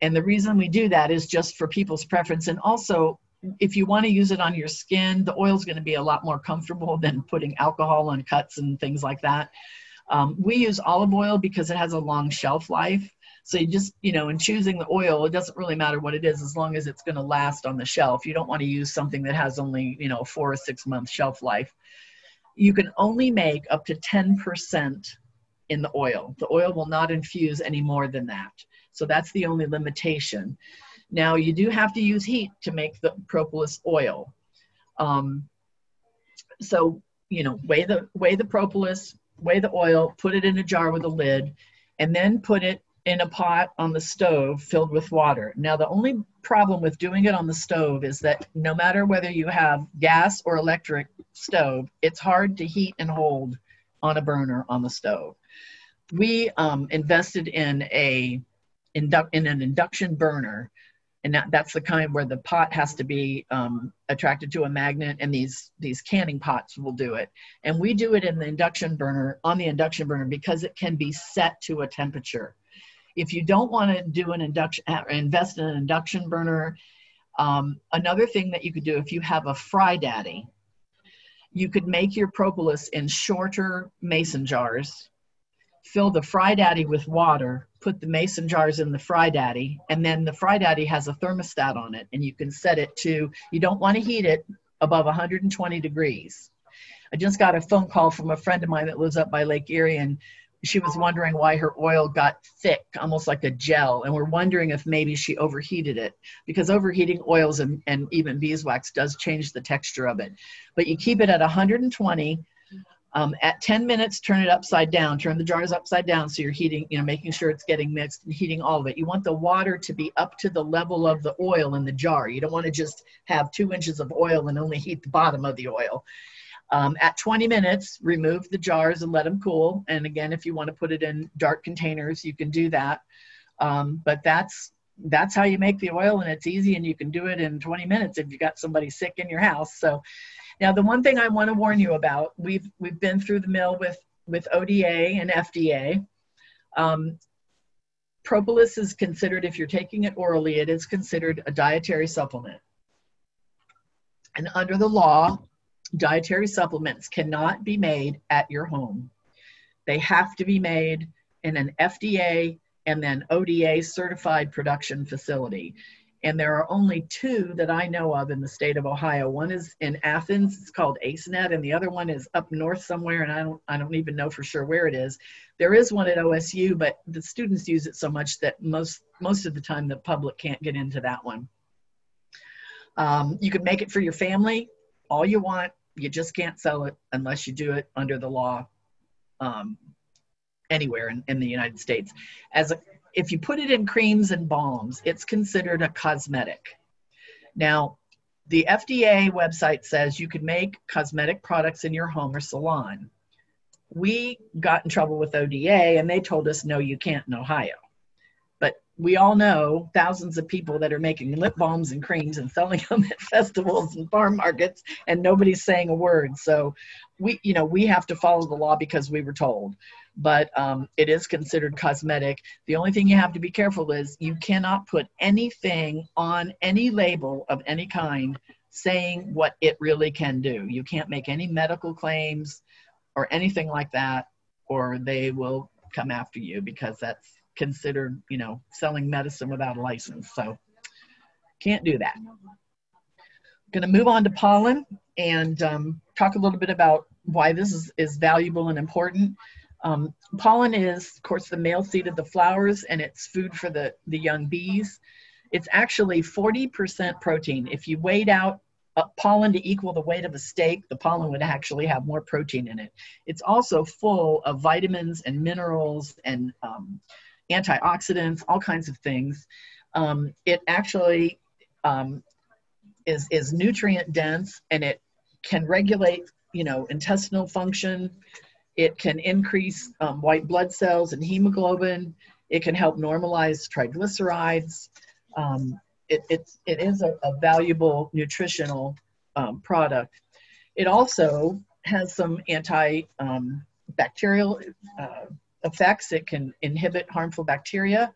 And the reason we do that is just for people's preference. And also, if you want to use it on your skin, the oil is going to be a lot more comfortable than putting alcohol on cuts and things like that. Um, we use olive oil because it has a long shelf life. So you just, you know, in choosing the oil, it doesn't really matter what it is as long as it's going to last on the shelf. You don't want to use something that has only, you know, four or six month shelf life. You can only make up to 10% in the oil. The oil will not infuse any more than that. So that's the only limitation. Now you do have to use heat to make the propolis oil. Um, so, you know, weigh the, weigh the propolis, weigh the oil, put it in a jar with a lid, and then put it in a pot on the stove filled with water. Now, the only problem with doing it on the stove is that no matter whether you have gas or electric stove, it's hard to heat and hold on a burner on the stove. We um, invested in a indu- in an induction burner, and that, that's the kind where the pot has to be um, attracted to a magnet, and these these canning pots will do it. And we do it in the induction burner on the induction burner because it can be set to a temperature. If you don't want to do an induction, uh, invest in an induction burner, um, another thing that you could do if you have a fry daddy, you could make your propolis in shorter mason jars, fill the fry daddy with water, put the mason jars in the fry daddy, and then the fry daddy has a thermostat on it, and you can set it to, you don't want to heat it above 120 degrees. I just got a phone call from a friend of mine that lives up by Lake Erie, and she was wondering why her oil got thick, almost like a gel, and we're wondering if maybe she overheated it because overheating oils and, and even beeswax does change the texture of it. But you keep it at 120. Um, at 10 minutes, turn it upside down. Turn the jars upside down so you're heating, you know, making sure it's getting mixed and heating all of it. You want the water to be up to the level of the oil in the jar. You don't want to just have two inches of oil and only heat the bottom of the oil. Um, at 20 minutes, remove the jars and let them cool. And again, if you want to put it in dark containers, you can do that. Um, but that's that's how you make the oil, and it's easy, and you can do it in 20 minutes if you got somebody sick in your house. So, now the one thing I want to warn you about, we've we've been through the mill with with ODA and FDA. Um, propolis is considered, if you're taking it orally, it is considered a dietary supplement. And under the law, dietary supplements cannot be made at your home. They have to be made in an FDA and then ODA certified production facility. And there are only two that I know of in the state of Ohio. One is in Athens, it's called AceNet, and the other one is up north somewhere, and I don't I don't even know for sure where it is. There is one at OSU, but the students use it so much that most most of the time the public can't get into that one. Um, you can make it for your family all you want. You just can't sell it unless you do it under the law um, anywhere in, in the United States. As a, if you put it in creams and balms, it's considered a cosmetic. Now, the FDA website says you can make cosmetic products in your home or salon. We got in trouble with ODA and they told us, no, you can't in Ohio we all know thousands of people that are making lip balms and creams and selling [laughs] them at festivals and farm markets and nobody's saying a word. So we you know we have to follow the law because we were told. But um, it is considered cosmetic. The only thing you have to be careful is you cannot put anything on any label of any kind saying what it really can do. You can't make any medical claims or anything like that or they will come after you because that's considered, you know, selling medicine without a license. So can't do that. Going to move on to pollen and um, talk a little bit about why this is, is valuable and important. Um, pollen is, of course, the male seed of the flowers, and it's food for the, the young bees. It's actually 40% protein. If you weighed out uh, pollen to equal the weight of a steak, the pollen would actually have more protein in it. It's also full of vitamins and minerals and um, antioxidants, all kinds of things. Um, it actually um, is, is nutrient dense and it can regulate, you know, intestinal function. It can increase um, white blood cells and hemoglobin. It can help normalize triglycerides. Um, it, it, it is a, a valuable nutritional um, product. It also has some anti-bacterial um, uh, effects. It can inhibit harmful bacteria.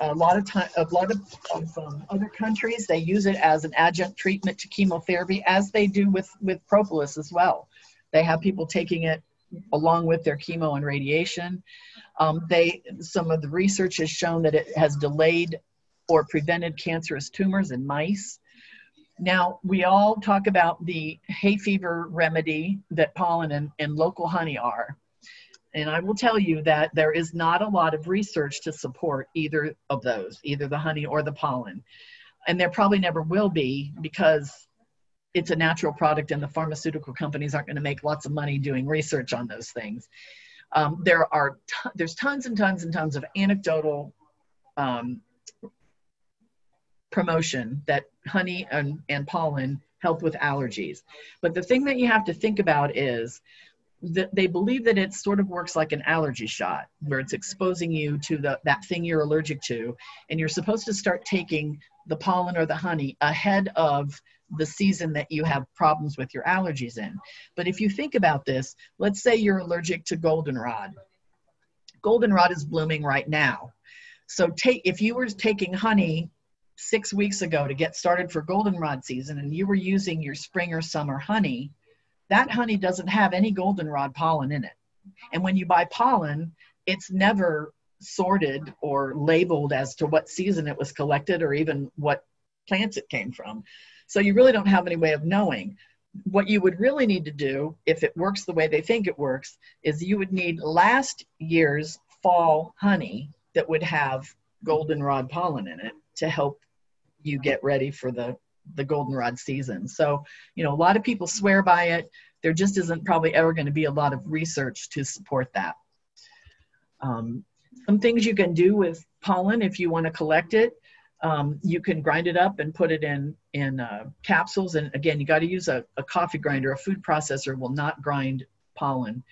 A lot of time, a lot of, of um, other countries, they use it as an adjunct treatment to chemotherapy, as they do with with propolis as well. They have people taking it along with their chemo and radiation. Um, they some of the research has shown that it has delayed or prevented cancerous tumors in mice. Now, we all talk about the hay fever remedy that pollen and, and local honey are. And I will tell you that there is not a lot of research to support either of those, either the honey or the pollen. And there probably never will be because it's a natural product and the pharmaceutical companies aren't going to make lots of money doing research on those things. Um, there are t- there's tons and tons and tons of anecdotal um, promotion that honey and, and pollen help with allergies. But the thing that you have to think about is they believe that it sort of works like an allergy shot where it's exposing you to the, that thing you're allergic to and you're supposed to start taking the pollen or the honey ahead of the season that you have problems with your allergies in. But if you think about this let's say you're allergic to goldenrod. Goldenrod is blooming right now. So take if you were taking honey six weeks ago to get started for goldenrod season and you were using your spring or summer honey that honey doesn't have any goldenrod pollen in it. And when you buy pollen, it's never sorted or labeled as to what season it was collected or even what plants it came from. So you really don't have any way of knowing. What you would really need to do, if it works the way they think it works, is you would need last year's fall honey that would have goldenrod pollen in it to help you get ready for the the goldenrod season. So, you know, a lot of people swear by it. There just isn't probably ever going to be a lot of research to support that. Um, some things you can do with pollen if you want to collect it. Um, you can grind it up and put it in in uh, capsules. And again, you got to use a, a, coffee grinder. A food processor will not grind pollen.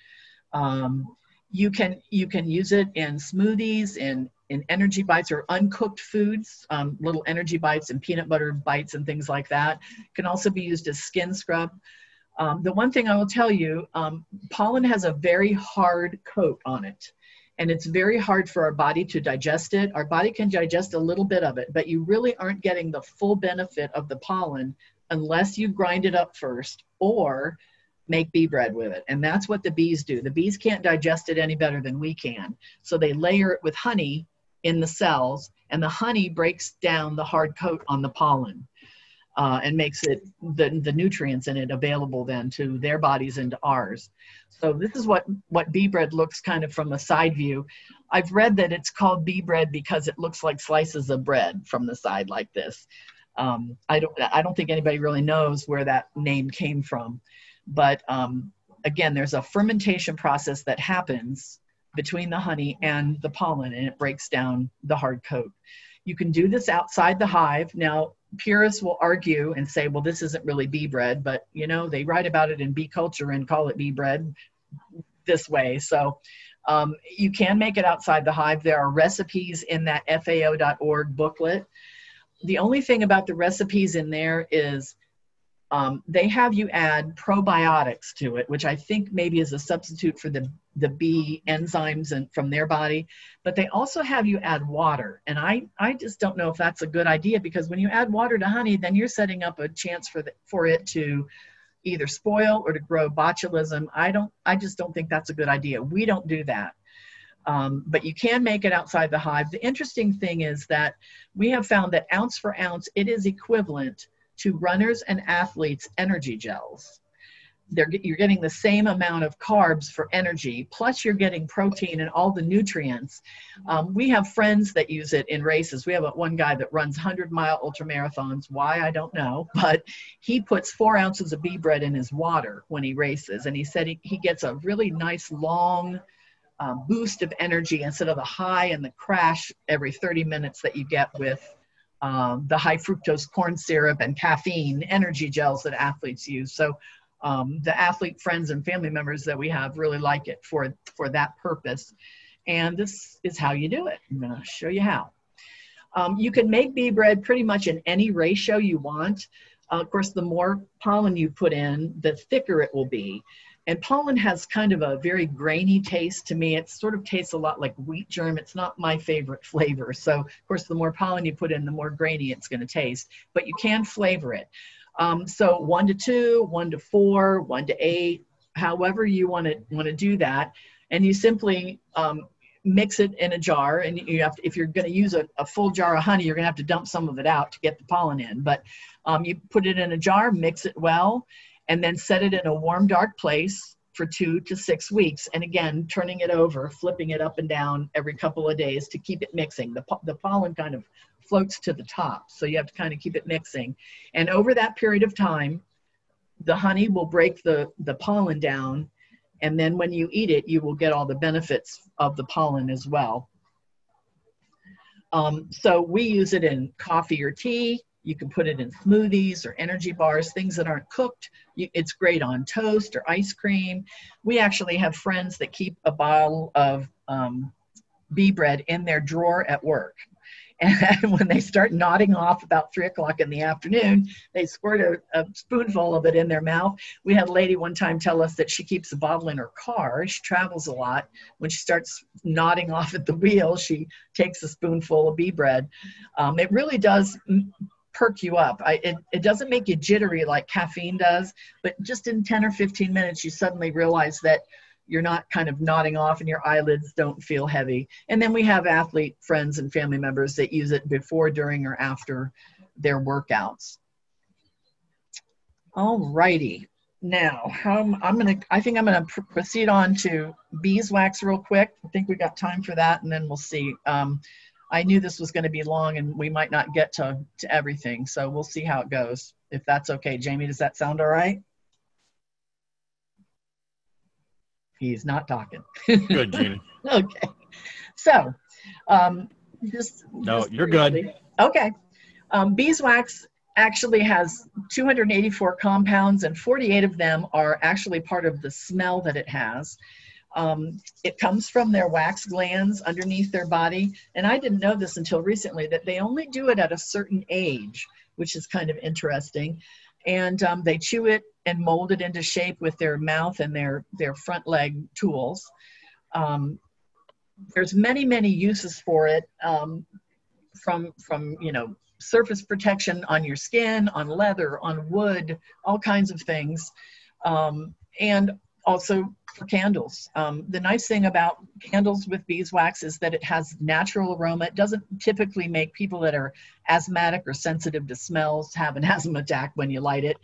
Um, you can you can use it in smoothies, in in energy bites or uncooked foods, um, little energy bites and peanut butter bites and things like that. Can also be used as skin scrub. Um, the one thing I will tell you, um, pollen has a very hard coat on it. And it's very hard for our body to digest it. Our body can digest a little bit of it, but you really aren't getting the full benefit of the pollen unless you grind it up first or make bee bread with it. And that's what the bees do. The bees can't digest it any better than we can. So they layer it with honey in the cells, and the honey breaks down the hard coat on the pollen. Uh, and makes it the, the nutrients in it available then to their bodies and to ours. So this is what what bee bread looks kind of from a side view. I've read that it's called bee bread because it looks like slices of bread from the side like this. Um, I don't I don't think anybody really knows where that name came from, but um, again, there's a fermentation process that happens between the honey and the pollen, and it breaks down the hard coat. You can do this outside the hive. Now, purists will argue and say, well, this isn't really bee bread, but you know, they write about it in bee culture and call it bee bread this way. So um, you can make it outside the hive. There are recipes in that FAO.org booklet. The only thing about the recipes in there is um, they have you add probiotics to it, which I think maybe is a substitute for the, the bee enzymes and from their body. But they also have you add water. And I, I just don't know if that's a good idea because when you add water to honey, then you're setting up a chance for, the, for it to either spoil or to grow botulism. I don't, I just don't think that's a good idea. We don't do that. Um, but you can make it outside the hive. The interesting thing is that we have found that ounce for ounce, it is equivalent to runners and athletes energy gels. They're, you're getting the same amount of carbs for energy, plus you're getting protein and all the nutrients. Um, we have friends that use it in races. We have one guy that runs 100 mile ultra marathons. Why, I don't know, but he puts four ounces of bee bread in his water when he races. And he said he, he gets a really nice long uh, boost of energy instead of the high and the crash every 30 minutes that you get with um, the high fructose corn syrup and caffeine energy gels that athletes use. So um, the athlete friends and family members that we have really like it for, for that purpose. And this is how you do it. I'm going to show you how. Um, you can make bee bread pretty much in any ratio you want. Uh, of course, the more pollen you put in, the thicker it will be. And pollen has kind of a very grainy taste to me. It sort of tastes a lot like wheat germ. It's not my favorite flavor. So, of course, the more pollen you put in, the more grainy it's going to taste. But you can flavor it. Um, so one to two, one to four, one to eight, however you want to want to do that, and you simply um, mix it in a jar. And you have to, if you're going to use a, a, full jar of honey, you're going to have to dump some of it out to get the pollen in. But um, you put it in a jar, mix it well, and then set it in a warm, dark place for two to six weeks. And again, turning it over, flipping it up and down every couple of days to keep it mixing. The, the pollen kind of floats to the top. So you have to kind of keep it mixing. And over that period of time, the honey will break the, the pollen down. And then when you eat it, you will get all the benefits of the pollen as well. Um, so we use it in coffee or tea. You can put it in smoothies or energy bars, things that aren't cooked. It's great on toast or ice cream. We actually have friends that keep a bottle of um, bee bread in their drawer at work. [laughs] And when they start nodding off about three o'clock in the afternoon, they squirt a, a, spoonful of it in their mouth. We had a lady one time tell us that she keeps a bottle in her car. She travels a lot. When she starts nodding [laughs] off at the wheel, she takes a spoonful of bee bread. Um, it really does perk you up. I, it, it doesn't make you jittery like caffeine does, but just in 10 or 15 minutes, you suddenly realize that you're not kind of nodding off and your eyelids don't feel heavy. And then we have athlete friends and family members that use it before, during, or after their workouts. All righty. Now, how I'm gonna, I think I'm gonna pr proceed on to beeswax real quick. I think we got time for that, and then we'll see. Um, I knew this was going to be long and we might not get to, to everything. So we'll see how it goes. If that's okay. Jamie, does that sound all right? He's not talking. Good, [laughs] Jamie. okay. So, um, just. No, just you're good. Okay. Um, beeswax actually has 284 compounds and 48 of them are actually part of the smell that it has. Um, it comes from their wax glands underneath their body. And I didn't know this until recently that they only do it at a certain age, which is kind of interesting. And um, they chew it and mold it into shape with their mouth and their, their front leg tools. Um, there's many, many uses for it um, from, from, you know, surface protection on your skin, on leather, on wood, all kinds of things. Um, and also for candles. Um, the nice thing about candles with beeswax is that it has natural aroma. It doesn't typically make people that are asthmatic or sensitive to smells have an [laughs] asthma attack when you light it.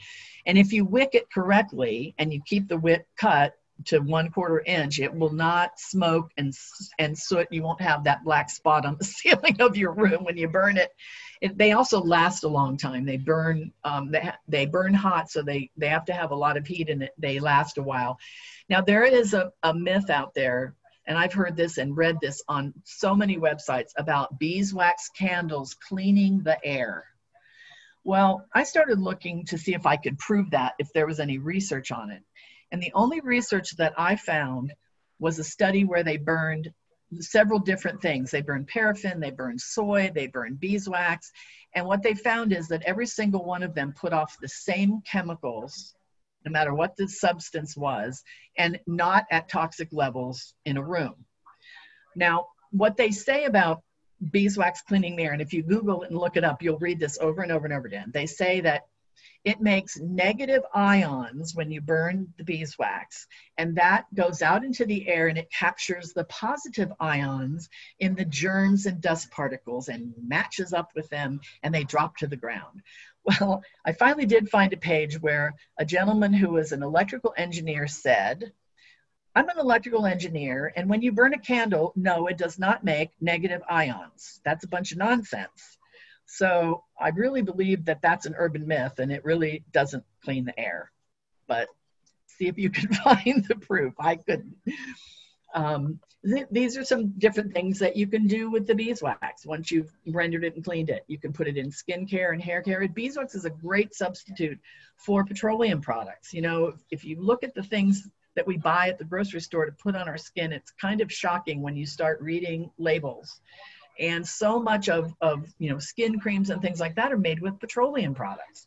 And if you wick it correctly and you keep the wick cut to one quarter inch, it will not smoke and and soot. You won't have that black spot on the [laughs] ceiling of your room when you burn it. It they also last a long time. They burn um, they they burn hot, so they they have to have a lot of heat in it. They last a while. Now there is a, a myth out there, and I've heard this and read this on so many websites about beeswax candles cleaning the air. Well, I started looking to see if I could prove that if there was any research on it. And the only research that I found was a study where they burned several different things. They burned paraffin, they burned soy, they burned beeswax. And what they found is that every single one of them put off the same chemicals, no matter what the substance was, and not at toxic levels in a room. Now, what they say about beeswax cleaning the air, and if you Google it and look it up, you'll read this over and over and over again. They say that it makes negative ions when you burn the beeswax, and that goes out into the air and it captures the positive ions in the germs and dust particles and matches up with them, and they drop to the ground. [laughs] Well, I finally did find a page where a gentleman who was an electrical engineer said, I'm an electrical engineer, and when you burn a candle, no, it does not make negative ions. That's a bunch of nonsense. So I really believe that that's an urban myth and it really doesn't clean the air. But see if you can [laughs] find the proof. I couldn't. Um, th- these are some different things that you can do with the beeswax once you've rendered it and cleaned it. You can put it in skincare and hair care. Beeswax is a great substitute for petroleum products. You know, if you look at the things that we buy at the grocery store to put on our skin, it's kind of shocking when you start reading labels and so much of, of you know skin creams and things like that are made with petroleum products.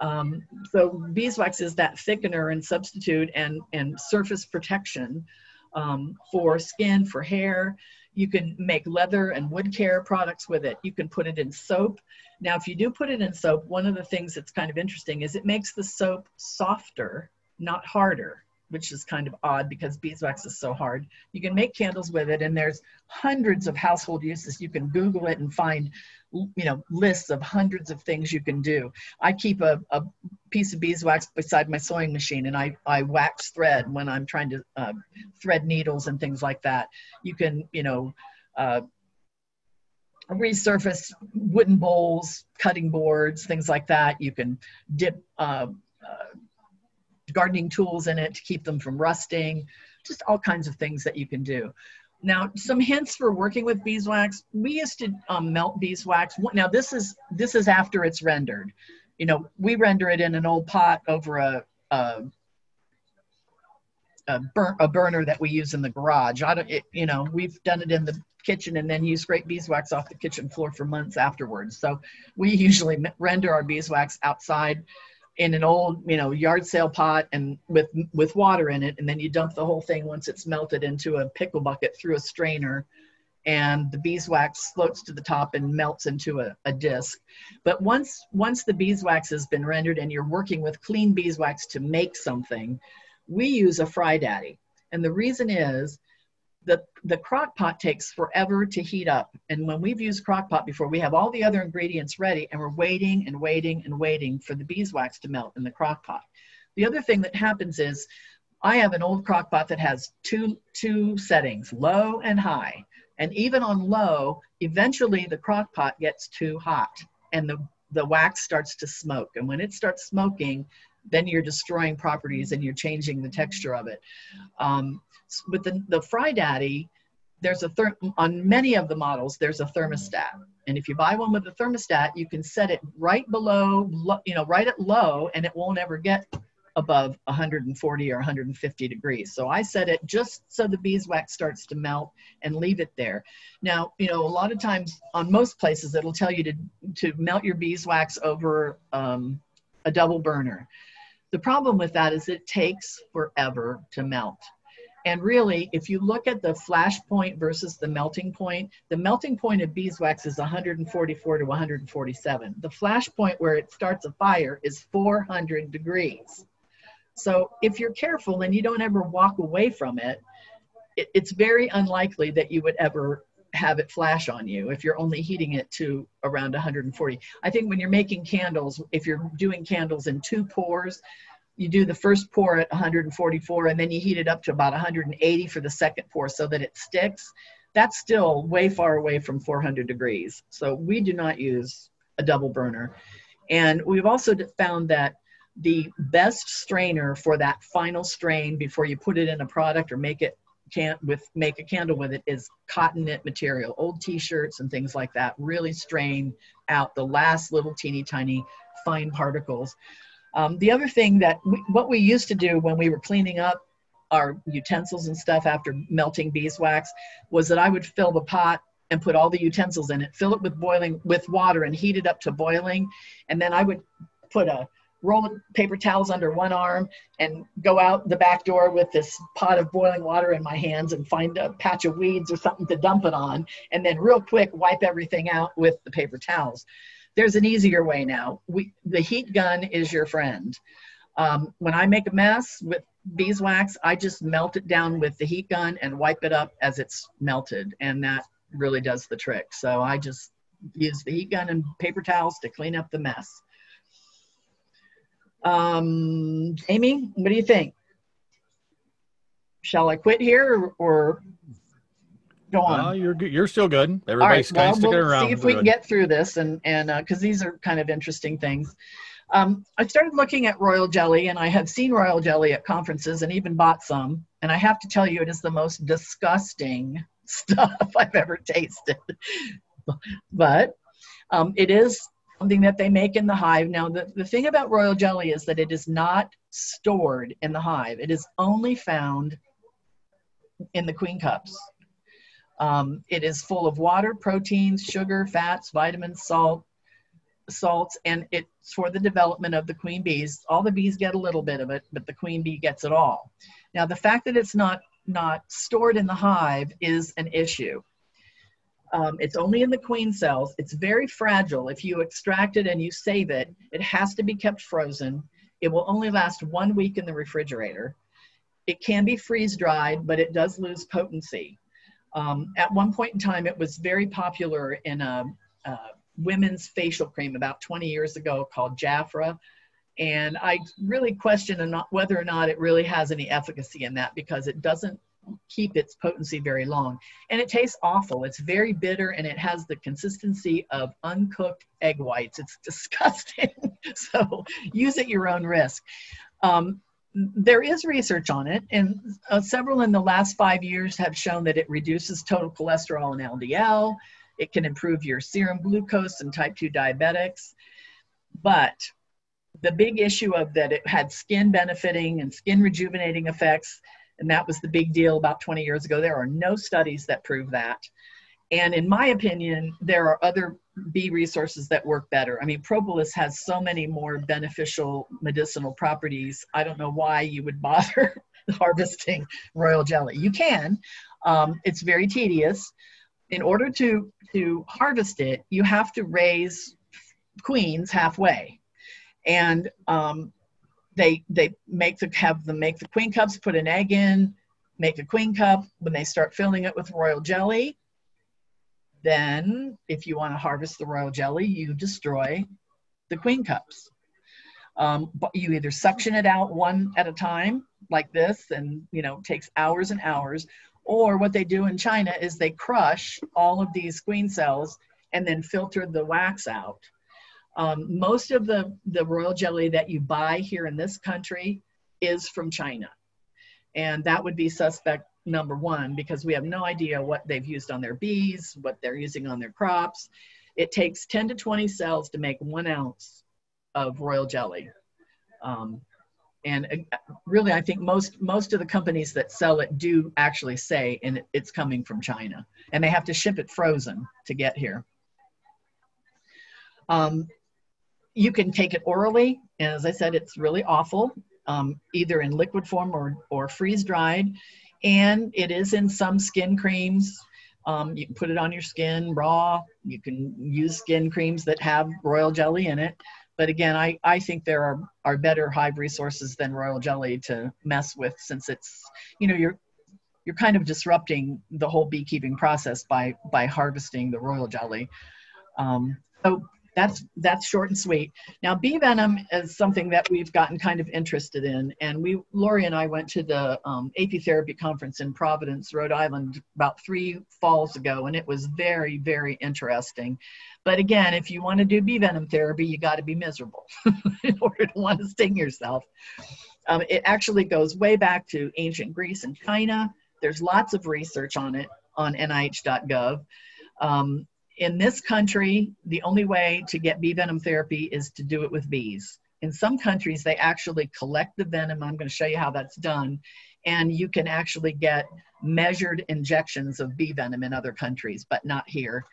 Um, so beeswax is that thickener and substitute and, and surface protection um, for skin for hair. You can make leather and wood care products with it. You can put it in soap. Now if you do put it in soap one of the things that's kind of interesting is it makes the soap softer not harder which is kind of odd because beeswax is so hard. You can make candles with it, and there's hundreds of household uses. You can Google it and find, you know, lists of hundreds of things you can do. I keep a, a piece of beeswax beside my sewing machine, and I, I wax thread when I'm trying to uh, thread needles and things like that. You can, you know, uh, resurface wooden bowls, cutting boards, things like that. You can dip uh, uh gardening tools in it to keep them from rusting, just all kinds of things that you can do. Now, some hints for working with beeswax. We used to um, melt beeswax. Now, this is this is after it's rendered. You know, we render it in an old pot over a, a a, bur- a, burner that we use in the garage. I don't, it, you know, we've done it in the kitchen and then use great beeswax off the kitchen floor for months afterwards. So we usually render our beeswax outside in an old you know yard sale pot and with with water in it and then you dump the whole thing once it's melted into a pickle bucket through a strainer and the beeswax floats to the top and melts into a, a disc. But once once the beeswax has been rendered and you're working with clean beeswax to make something we use a fry daddy. And the reason is the, the crock pot takes forever to heat up. And when we've used crock pot before, we have all the other ingredients ready and we're waiting and waiting and waiting for the beeswax to melt in the crock pot. The other thing that happens is I have an old crock pot that has two, two settings, low and high. And even on low, eventually the crock pot gets too hot and the, the wax starts to smoke. And when it starts smoking, then you're destroying properties and you're changing the texture of it. Um, with the, the Fry Daddy, there's a ther- on many of the models there's a thermostat. And if you buy one with a thermostat you can set it right below you know right at low and it won't ever get above 140 or 150 degrees. So i set it just so the beeswax starts to melt and leave it there. Now you know a lot of times on most places it'll tell you to to melt your beeswax over um, a double burner. The problem with that is it takes forever to melt and really, if you look at the flash point versus the melting point, the melting point of beeswax is 144 to 147. The flash point where it starts a fire is 400 degrees. So if you're careful and you don't ever walk away from it, it it's very unlikely that you would ever have it flash on you if you're only heating it to around 140. I think when you're making candles, if you're doing candles in two pours, you do the first pour at 144 and then you heat it up to about 180 for the second pour so that it sticks. That's still way far away from 400 degrees. So we do not use a double burner. And we've also found that the best strainer for that final strain before you put it in a product or make it can with make a candle with it is cotton knit material old t-shirts and things like that really strain out the last little teeny tiny fine particles um, the other thing that we, what we used to do when we were cleaning up our utensils and stuff after melting beeswax was that i would fill the pot and put all the utensils in it fill it with boiling with water and heat it up to boiling. And then i would put a roll of paper towels under one arm and go out the back door with this pot of boiling water in my hands and find a patch of weeds or something to dump it on and then real quick wipe everything out with the paper towels there's an easier way now. We the heat gun is your friend. Um, when i make a mess with beeswax i just melt it down with the heat gun and wipe it up as it's melted and that really does the trick. So i just use the heat gun and paper towels to clean up the mess. Um, Amy, what do you think? Shall I quit here or, or go on? Uh, you're. You're still good. Everybody's All right, kind of sticking we'll around. See if we can get through this, and and because uh, these are kind of interesting things. Um, I started looking at royal jelly, and I have seen royal jelly at conferences, and even bought some. And I have to tell you, it is the most disgusting [laughs] stuff I've ever tasted. but um, it is something that they make in the hive. Now, the, the thing about royal jelly is that it is not stored in the hive. It is only found in the queen cups. Um, it is full of water, proteins, sugar, fats, vitamins, salt, salts, and it's for the development of the queen bees. All the bees get a little bit of it, but the queen bee gets it all. Now, the fact that it's not not stored in the hive is an issue. Um, it's only in the queen cells. It's very fragile. If you extract it and you save it, it has to be kept frozen. It will only last one week in the refrigerator. It can be freeze dried, but it does lose potency. Um, at one point in time, it was very popular in a, a, women's facial cream about 20 years ago called Jafra. And I really question whether or not it really has any efficacy in that because it doesn't keep its potency very long. And it tastes awful. It's very bitter and it has the consistency of uncooked egg whites. It's [laughs] disgusting. so use at your own risk. Um, there is research on it, and uh, several in the last five years have shown that it reduces total cholesterol and LDL. It can improve your serum glucose in type 2 diabetics. But the big issue of that it had skin benefiting and skin rejuvenating effects and that was the big deal about 20 years ago. There are no studies that prove that. And in my opinion, there are other bee resources that work better. I mean, propolis has so many more beneficial medicinal properties. I don't know why you would [laughs] bother harvesting royal jelly. You can, um, it's very tedious. In order to, to harvest it, you have to raise queens halfway. And um, they they make the have them make the queen cups, put an egg in, make a queen cup. When they start filling it with royal jelly, then if you want to harvest the royal jelly, you destroy the queen cups. Um, but you either suction it out one at a time like this, and you know takes hours and hours, or what they do in China is they crush all of these queen cells and then filter the wax out um, most of the, the royal jelly that you buy here in this country is from China. And that would be suspect number one because we have no idea what they've used on their bees, what they're using on their crops. It takes 10 to 20 cells to make one ounce of royal jelly. Um, and uh, really, I think most most of the companies that sell it do actually say, and it's coming from China, and they have to ship it frozen to get here. Um, you can take it orally. And as I said, it's really awful, um, either in liquid form or, or freeze dried. And it is in some skin creams. Um, you can put it on your skin raw. You can use skin creams that have royal jelly in it. But again, I, I think there are, are better hive resources than royal jelly to mess with since it's, you know, you're, you're kind of disrupting the whole beekeeping process by, by harvesting the royal jelly. Um, so that's that's short and sweet. Now, bee venom is something that we've gotten kind of interested in, and we, Lori and I, went to the um, apitherapy conference in Providence, Rhode Island, about three falls ago, and it was very, very interesting. But again, if you want to do bee venom therapy, you got to be miserable [laughs] in order to want to sting yourself. Um, it actually goes way back to ancient Greece and China. There's lots of research on it on NIH.gov. Um, in this country, the only way to get bee venom therapy is to do it with bees. In some countries, they actually collect the venom. I'm going to show you how that's done. And you can actually get measured injections of bee venom in other countries, but not here.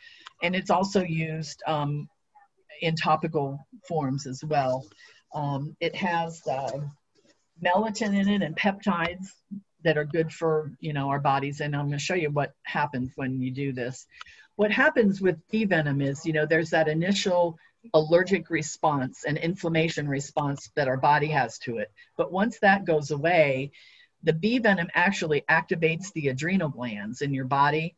And it's also used um, in topical forms as well. Um, it has uh, melittin in it and peptides that are good for you know our bodies and i'm going to show you what happens when you do this what happens with bee venom is, you know, there's that initial allergic response and inflammation response that our body has to it. But once that goes away, the bee venom actually activates the adrenal glands in your body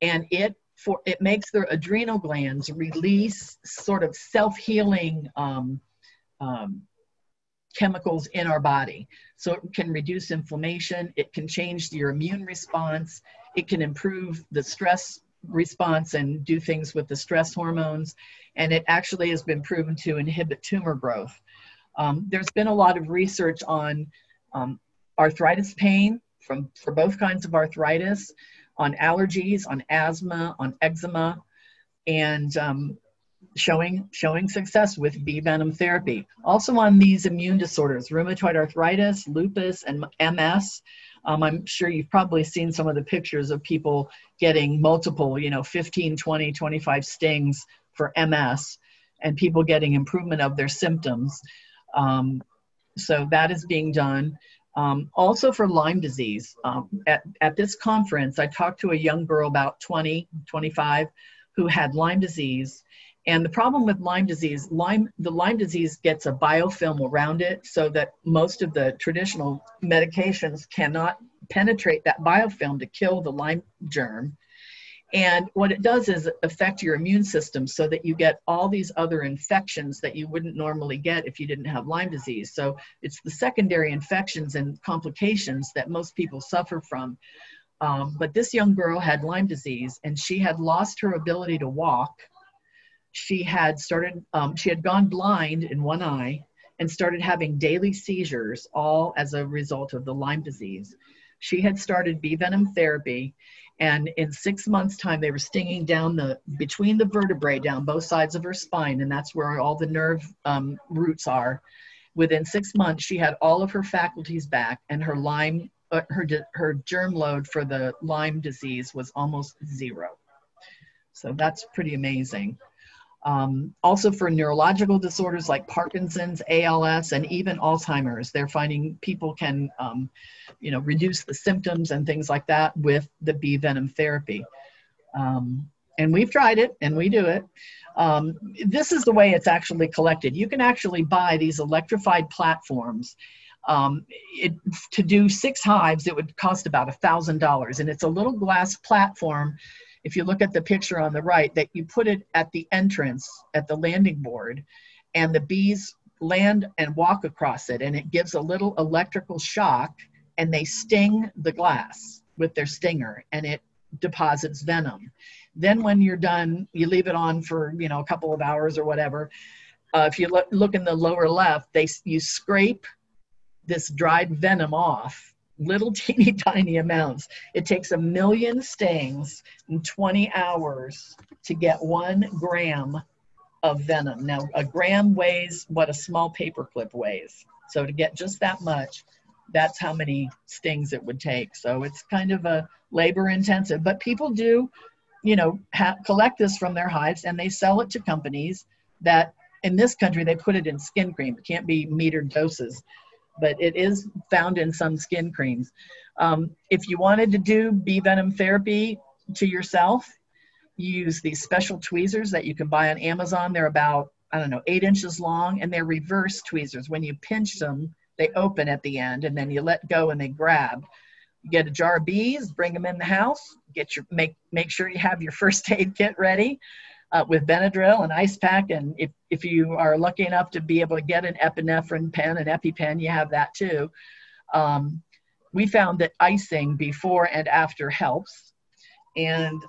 and it for it makes the adrenal glands release sort of self-healing um, um, chemicals in our body so it can reduce inflammation it can change your immune response it can improve the stress response and do things with the stress hormones. And it actually has been proven to inhibit tumor growth. Um, there's been a lot of research on um, arthritis pain from, for both kinds of arthritis, on allergies, on asthma, on eczema, and um, showing, showing success with bee venom therapy. Also on these immune disorders, rheumatoid arthritis, lupus, and MS. Um, I'm sure you've probably seen some of the pictures of people getting multiple, you know, 15, 20, 25 stings for MS and people getting improvement of their symptoms. Um, so that is being done. Um, also for Lyme disease. Um, at, at this conference, I talked to a young girl about 20, 25 who had Lyme disease and the problem with Lyme disease, Lyme, the Lyme disease gets a biofilm around it so that most of the traditional medications cannot penetrate that biofilm to kill the Lyme germ. And what it does is affect your immune system so that you get all these other infections that you wouldn't normally get if you didn't have Lyme disease. So it's the secondary infections and complications that most people suffer from. Um, but this young girl had Lyme disease and she had lost her ability to walk she had started, um, she had gone blind in one eye and started having daily seizures, all as a result of the Lyme disease. She had started bee venom therapy, and in six months' time, they were stinging down the between the vertebrae, down both sides of her spine, and that's where all the nerve um, roots are. Within six months, she had all of her faculties back, and her Lyme, uh, her her germ load for the Lyme disease was almost zero. So that's pretty amazing. Um, also for neurological disorders like Parkinson's, ALS, and even Alzheimer's, they're finding people can, um, you know, reduce the symptoms and things like that with the bee venom therapy. Um, and we've tried it and we do it. Um, this is the way it's actually collected. You can actually buy these electrified platforms. Um, it, to do six hives, it would cost about a thousand dollars, and it's a little glass platform if you look at the picture on the right, that you put it at the entrance at the landing board, and the bees land and walk across it, and it gives a little electrical shock, and they sting the glass with their stinger, and it deposits venom. Then when you're done, you leave it on for you know a couple of hours or whatever. Uh, if you look, look in the lower left, they you scrape this dried venom off little [laughs] teeny tiny amounts. It takes a million stings in 20 hours to get one gram of venom. Now, a gram weighs what a small paperclip weighs. So to get just that much, that's how many stings it would take. So it's kind of a labor intensive, but people do, you know, ha- collect this from their hives and they sell it to companies that in this country they put it in skin cream. It can't be metered doses but it is found in some skin creams. Um, if you wanted to do bee venom therapy to yourself, you use these special tweezers that you can buy on Amazon. They're about, I don't know, eight inches long, and they're reverse tweezers. When you pinch them, they open at the end, and then you let go and they grab. You get a jar of bees, bring them in the house, get your make make sure you have your [laughs] first aid kit ready uh, with Benadryl and ice pack, and if if you are lucky enough to be able to get an epinephrine pen, an EpiPen, you have that too. Um, we found that icing before and after helps, and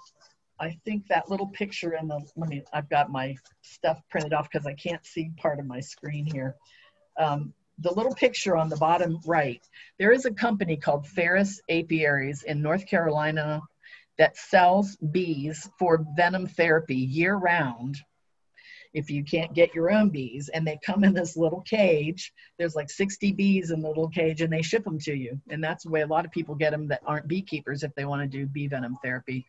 I think that little picture in the, let me, I've got my stuff printed off because I can't see part of my screen here. Um, the little picture on the bottom right, there is a company called Ferris Apiaries in North Carolina that sells bees for venom therapy year round. If you can't get your own bees, and they come in this little cage, there's like 60 bees in the little cage, and they ship them to you. And that's the way a lot of people get them that aren't beekeepers if they want to do bee venom therapy.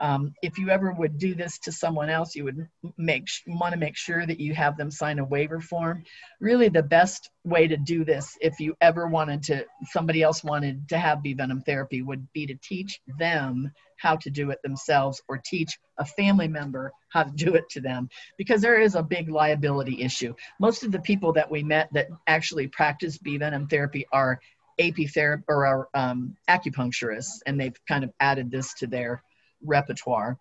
Um, if you ever would do this to someone else, you would make want to make sure that you have them sign a waiver form. Really, the best way to do this, if you ever wanted to, somebody else wanted to have bee venom therapy, would be to teach them how to do it themselves or teach a family member how to do it to them because there is a big liability issue. Most of the people that we met that actually practice bee venom therapy are apitherapy or are um, acupuncturists, and they've kind of added this to their repertoire.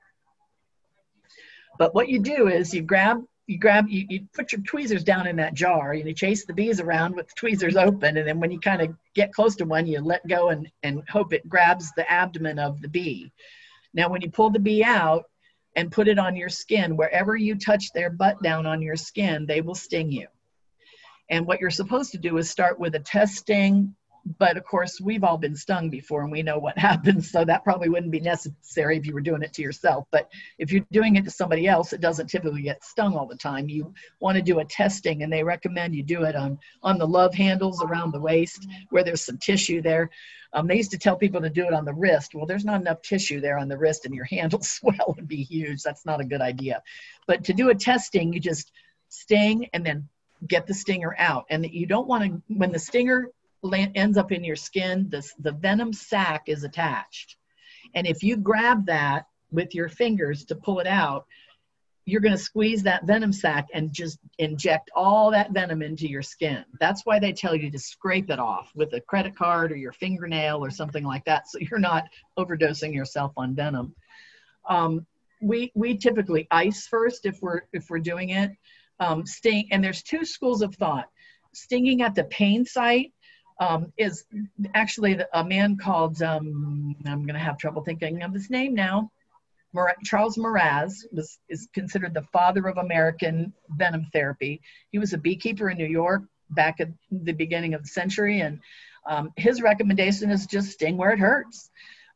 But what you do is you grab you grab you, you put your tweezers down in that jar and you chase the bees around with the tweezers open. And then when you kind of get close to one you let go and, and hope it grabs the abdomen of the bee. Now when you pull the bee out and put it on your skin wherever you touch their butt down on your skin they will sting you. And what you're supposed to do is start with a test sting but of course we've all been stung before and we know what [laughs] happens so that probably wouldn't be necessary if you were doing it to yourself. But if you're doing it to somebody else it doesn't typically get stung all the time. You want to do a testing and they recommend you do it on on the love handles around the waist where there's some tissue there. Um, they used to tell people to do it on the wrist. Well there's not enough tissue there on the wrist and your [laughs] handle swell [laughs] and be huge. That's not a good idea. But to do a testing you just sting and then get the stinger out. And you don't want to when the stinger ends up in your skin, the, the venom sac is attached. And if you grab that with your fingers to pull it out, you're going to squeeze that venom sac and just inject all that venom into your skin. That's why they tell you to scrape it off with a credit card or your fingernail or something like that so you're not overdosing yourself on venom. Um, we, we typically ice first if we're, if we're doing it. Um, sting, and there's two schools of thought. Stinging at the pain site um, is actually a man called, um, I'm going to have trouble thinking of his name now. Charles Mraz was, is considered the father of American venom therapy. He was a beekeeper in New York back at the beginning of the century, and um, his recommendation is just sting where it hurts.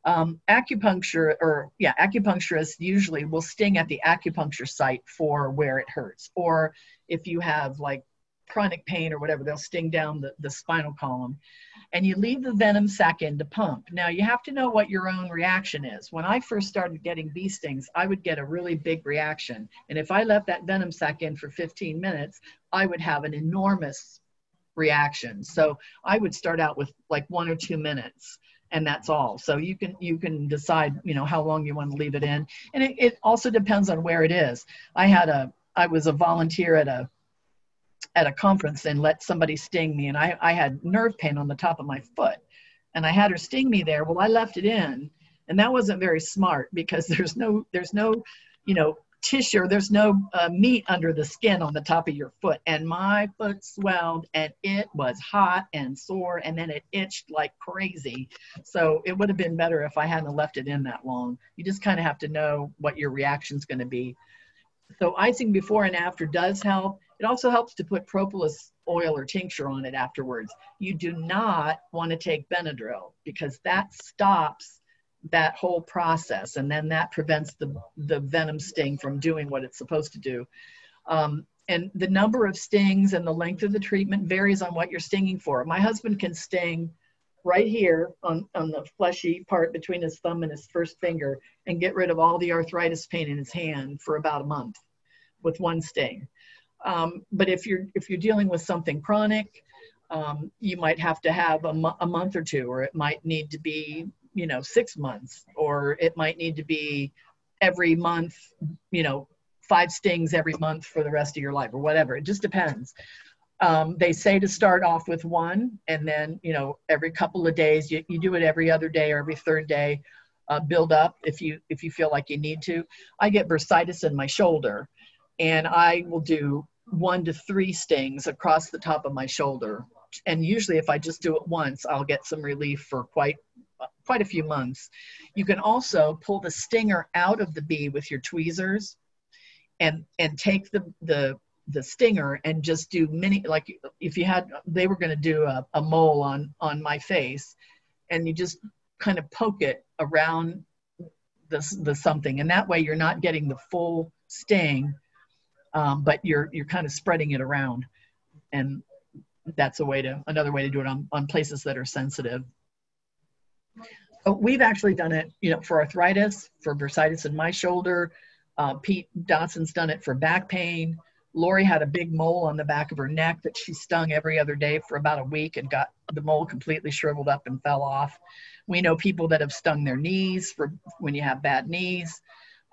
Um, acupuncture, or yeah, acupuncturists usually will sting at the acupuncture site for where it hurts. Or if you have like chronic pain or whatever, they'll sting down the, the spinal column. And you leave the venom sac in to pump. Now, you have to know what your own reaction is. When I first started getting bee stings, I would get a really big reaction. And if I left that venom sac in for 15 minutes, I would have an enormous reaction. So I would start out with like one or two minutes and that's all so you can you can decide you know how long you want to leave it in and it, it also depends on where it is i had a i was a volunteer at a at a conference and let somebody sting me and I, I had nerve pain on the top of my foot and I had her sting me there. Well, I left it in and that wasn't very smart because [laughs] there's no, there's no, you know, tissue, there's no uh, meat under the skin on the top of your foot. And my foot swelled and it was hot and sore and then it itched like crazy. So it would have been better if I hadn't left it in that long. You just kind of have to know what your reaction's going to be. So icing before and after does help. It also helps to put propolis oil or tincture on it afterwards. You do not want to take Benadryl because that stops that whole process and then that prevents the, the venom sting from doing what it's supposed to do. Um, and the number of stings and the length of the treatment varies on what you're stinging for. My husband can sting right here on, on the fleshy part between his thumb and his first finger and get rid of all the arthritis pain in his hand for about a month with one sting. Um, but if you're if you're dealing with something chronic, um, you might have to have a, mo- a month or two, or it might need to be you know six months, or it might need to be every month, you know, five stings every month for the rest of your life or whatever. It just depends. Um, they say to start off with one and then, you know, every couple of days, you, you do it every other day or every third day, uh, build up if you, if you feel like you need to. I get bursitis in my shoulder and I will do one to three stings across the top of my shoulder. And usually if I just do it once, I'll get some relief for quite quite a few months. You can also pull the stinger out of the bee with your tweezers and and take the the the stinger and just do many like if you had they were going to do a, a mole on on my face and you just kind of poke it around the, the something and that way you're not getting the full sting um, but you're you're kind of spreading it around and that's a way to another way to do it on, on places that are sensitive we've actually done it, you know, for arthritis, for bursitis in my shoulder. Uh, Pete Dotson's done it for back pain. Lori had a big mole on the back of her neck that she stung every other day for about a week and got the mole completely shriveled up and fell off. We know people that have stung their knees for when you have bad knees.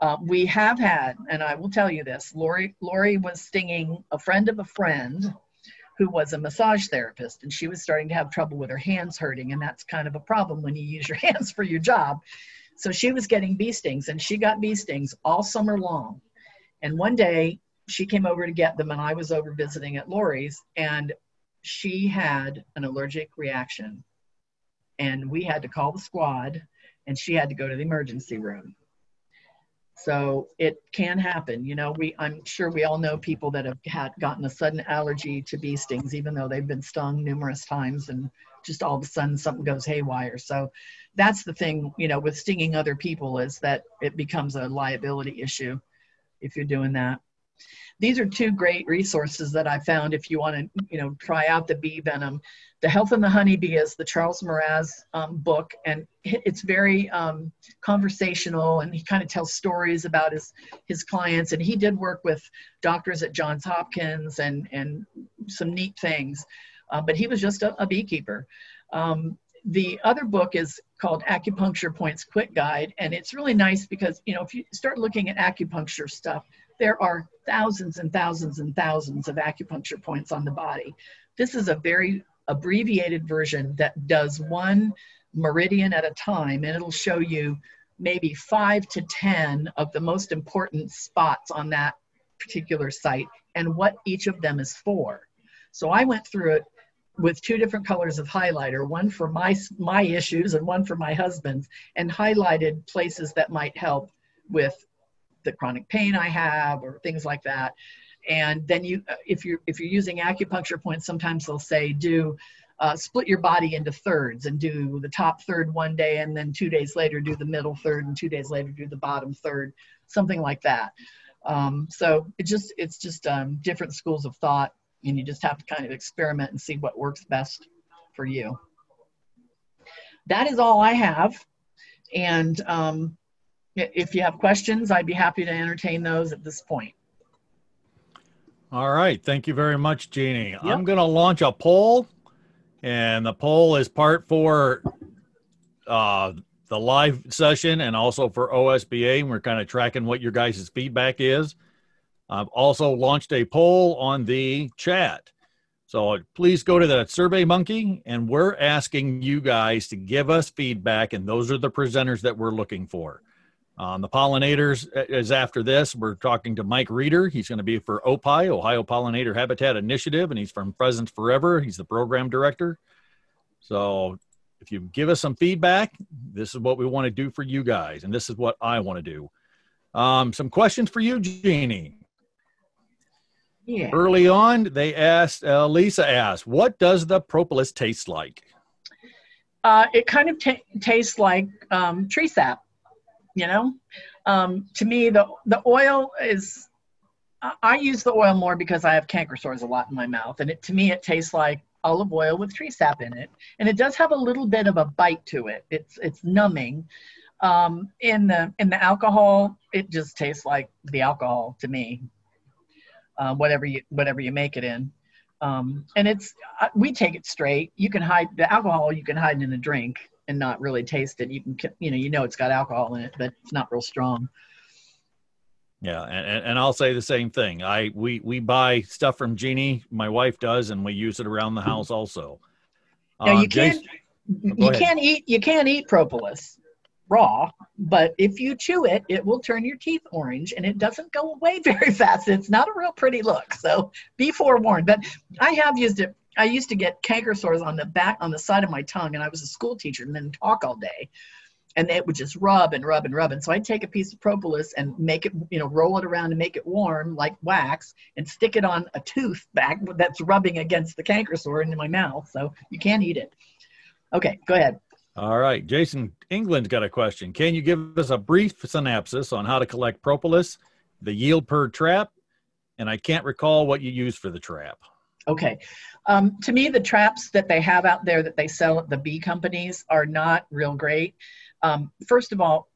Uh, we have had, and I will tell you this, Lori, Lori was stinging a friend of a friend who was a massage therapist and she was starting to have trouble with her hands hurting and that's kind of a problem when you use your [laughs] hands for your job. So she was getting bee stings and she got bee stings all summer long. And one day she came over to get them and i was over visiting at lori's and she had an allergic reaction. And we had to call the squad and she had to go to the emergency room so it can happen. You know, we I'm sure we all know people that have had gotten a sudden allergy to bee stings, even though they've been stung numerous times and just all of a sudden something goes haywire. So that's the thing, you know, with stinging other people is that it becomes a liability issue if you're doing that these are two great resources that I found if you want to, you know, try out the bee venom. The Health and the Honeybee is the Charles Mraz um, book, and it's very um, conversational, and he kind of tells stories about his his clients. And he did work with doctors at Johns Hopkins and and some neat things, uh, but he was just a, a beekeeper. Um, the other book is called Acupuncture Points Quick Guide, and it's really nice because you know if you start looking at acupuncture stuff, there are thousands and thousands and thousands of acupuncture points on the body. This is a very abbreviated version that does one meridian at a time, and it'll show you maybe five to 10 of the most important spots on that particular site and what each of them is for. So I went through it with two different colors of highlighter, one for my, my issues and one for my husband's, and highlighted places that might help with the chronic pain I have or things like that. And then you, uh, if you're if you're using acupuncture points, sometimes they'll say do uh, split your body into thirds and do the top third one day, and then two days later do the middle third, and two days later do the bottom third, something like that. Um, so it just it's just um, different schools of thought, and you just have to kind of experiment and see what works best for you. That is all I have, and um, if you have questions, I'd be happy to entertain those at this point. All right. Thank you very much, Jeannie. Yep. I'm going to launch a poll, and the poll is part for uh, the live session and also for OSBA. And we're kind of tracking what your guys' feedback is. I've also launched a poll on the chat. So please go to the Survey Monkey, and we're asking you guys to give us feedback, and those are the presenters that we're looking for. Um, the pollinators is after this. We're talking to Mike Reeder. He's going to be for OPI, Ohio Pollinator Habitat Initiative, and he's from Pheasants Forever. He's the program director. So if you give us some feedback, this is what we want to do for you guys, and this is what I want to do. Um, some questions for you, Jeannie. Yeah. Early on, they asked, uh, Lisa asked, what does the propolis taste like? Uh, it kind of tastes like um, tree sap you know? Um, to me the the oil is i use the oil more because i have canker sores a lot in my mouth and it to me it tastes like olive oil with tree sap in it and it does have a little bit of a bite to it. It's it's numbing. Um, in the in the alcohol it just tastes like the alcohol to me uh, whatever you whatever you make it in. Um, and it's uh, we take it straight. You can hide the alcohol you can hide in a drink and not really taste it. You can, you know, you know it's got alcohol in it, but it's not real strong. Yeah, and, and I'll say the same thing. I we we buy stuff from Jeannie. My wife does, and we use it around the house also. Now you uh, can't you can't eat you can't eat propolis raw, but if you chew it, it will turn your teeth orange, and it doesn't go away [laughs] very fast. It's not a real pretty look, so be forewarned. But I have used it. I used to get canker sores on the back on the side of my tongue, and I was a school teacher and then talk all day and it would just rub and rub and rub. And so I'd take a piece of propolis and make it, you know, roll it around and make it warm like wax and stick it on a tooth back that's rubbing against the canker sore into my mouth. So you can't eat it. Okay, go ahead. All right. Jason England's got a question. Can you give us a brief synopsis on how to collect propolis, the yield per trap? And I can't recall what you use for the trap. Okay. Um, to me, the traps that they have out there that they sell at the bee companies are not real great. Um, first of all,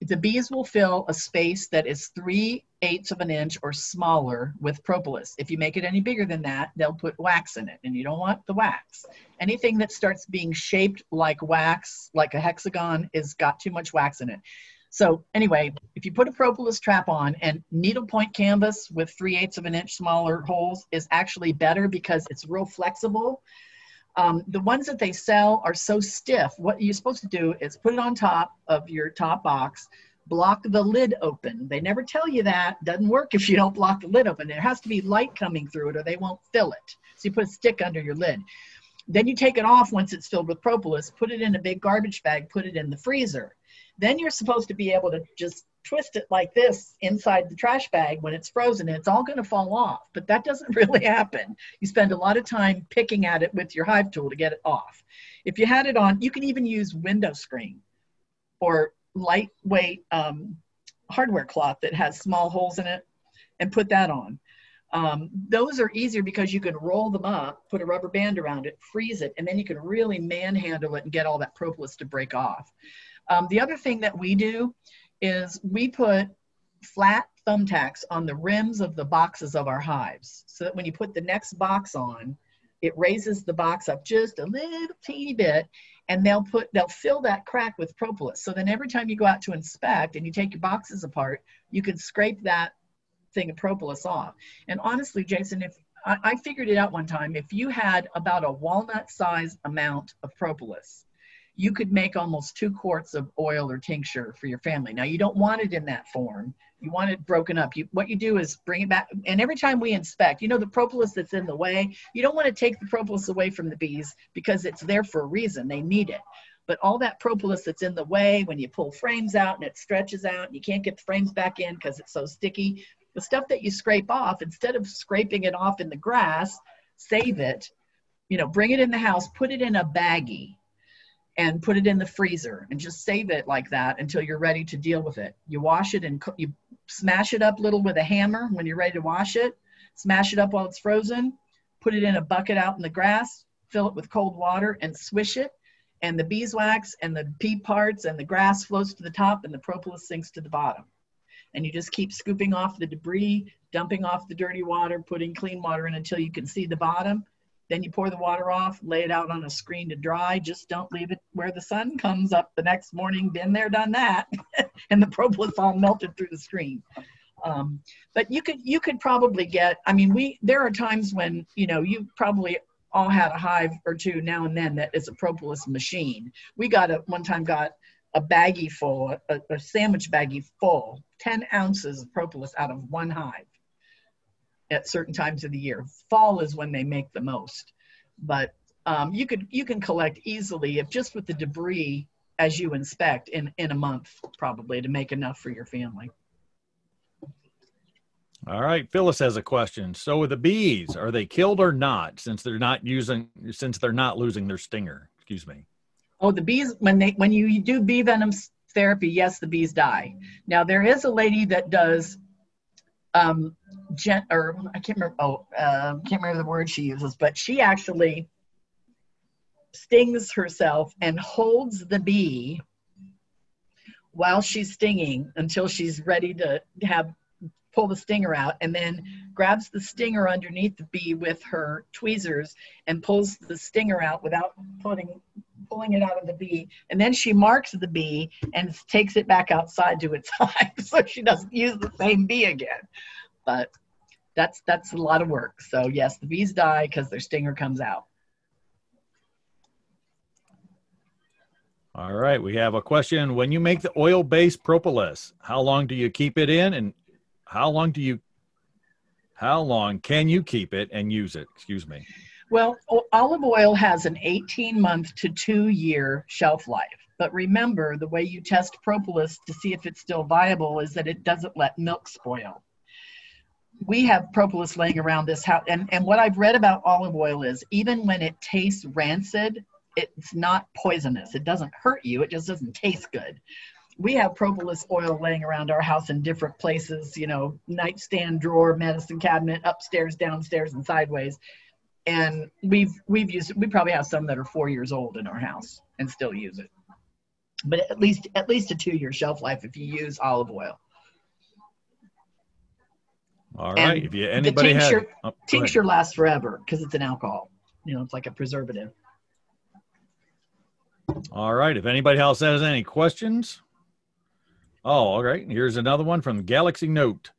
the bees will fill a space that is three eighths of an inch or smaller with propolis. If you make it any bigger than that, they'll put wax in it, and you don't want the wax. Anything that starts being shaped like wax, like a hexagon, is got too much wax in it. So anyway, if you put a propolis trap on and needlepoint canvas with three eighths of an inch smaller holes is actually better because it's real flexible um, the ones that they sell are so stiff. What you're supposed to do is put it on top of your top box, block the lid open. They never tell you that. Doesn't work if you don't block the lid open. There has to be light coming through it or they won't fill it. So you put a stick under your lid. Then you take it off once it's filled with propolis, put it in a big garbage bag, put it in the freezer. Then you're supposed to be able to just twist it like this inside the trash bag when it's frozen and it's all going to fall off. But that doesn't [laughs] really happen. You spend a lot of time picking at it with your hive tool to get it off. If you had it on you can even use window screen or lightweight um, hardware cloth that has small holes in it and put that on. Um, those are easier because you can roll them up put a rubber band around it freeze it and then you can really manhandle it and get all that propolis to break off um, the other thing that we do is we put flat thumbtacks on the rims of the boxes of our hives so that when you put the next box on, it raises the box up just a little teeny bit and they'll put they'll fill that crack with propolis so then every time you go out to inspect and you take your boxes apart you can scrape that thing of propolis off. And honestly jason if I, I figured it out one time if you had about a walnut size amount of propolis you could make almost two quarts of oil or tincture for your family. Now you don't want it in that form. You want it broken up. You, what you do is bring it back. And every time we inspect, you know, the propolis that's in the way, you don't want to take the propolis away from the bees because it's there for a reason. They need it. But all that propolis that's in the way, when you pull frames out and it stretches out and you can't get the frames back in because it's so sticky, the stuff that you scrape off, instead of scraping it off in the grass, save it, you know, bring it in the house, put it in a baggie and put it in the freezer and just save it like that until you're ready to deal with it. You wash it and you smash it up little with a hammer when you're ready to wash it. Smash it up while it's frozen. Put it in a bucket out in the grass. Fill it with cold water and swish it. And the beeswax and the pea parts and the grass floats to the top and the propolis sinks to the bottom. And you just keep scooping off the debris, dumping off the dirty water, putting clean water in until you can see the bottom then you pour the water off, lay it out on a screen to dry. Just don't leave it where the sun comes up the next morning. Been there, done that. [laughs] and the propolis all melted through the screen. Um, but you could you could probably get. I mean, we there are times when you know you probably all had a hive or two now and then that is a propolis machine. We got a one time got a baggie full, a, a sandwich baggie full, 10 ounces of propolis out of one hive at certain times of the year. Fall is when they make the most, but um, you could you can collect easily if just with the debris as you inspect in in a month probably to make enough for your family. All right, Phyllis has a question. So with the bees, are they killed or not since they're not using since they're not losing their stinger? Excuse me. Oh, the bees when they when you do bee venom therapy, yes, the bees die. Now there is a lady that does um, gent or I can't remember. Oh, uh, can't remember the word she uses, but she actually stings herself and holds the bee while she's stinging until she's ready to have pull the stinger out and then grabs the stinger underneath the bee with her tweezers and pulls the stinger out without putting pulling it out of the bee. And then she marks the bee and takes it back outside to its [laughs] hive so she doesn't use the same bee again. But that's that's a lot of work. So yes, the bees die because their stinger comes out. All right, we have a question. When you make the oil-based propolis, how long do you keep it in, and how long do you, how long can you keep it and use it? Excuse me. Well, olive oil has an 18 month to two year shelf life. But remember, the way you test propolis to see if it's still viable is that it doesn't let milk spoil. We have propolis laying around this house, and, and what I've read about olive oil is even when it tastes rancid, it's not poisonous. It doesn't hurt you, it just doesn't taste good. We have propolis oil laying around our house in different places, you know, nightstand drawer, medicine cabinet, upstairs, downstairs, and sideways and we've we've used we probably have some that are four years old in our house and still use it. But at least at least a two year shelf life if you use olive oil. All right and if you anybody the tincture, oh, tincture lasts forever because it's an alcohol. You know it's like a preservative. All right if anybody else has any questions? Oh all right here's another one from galaxy note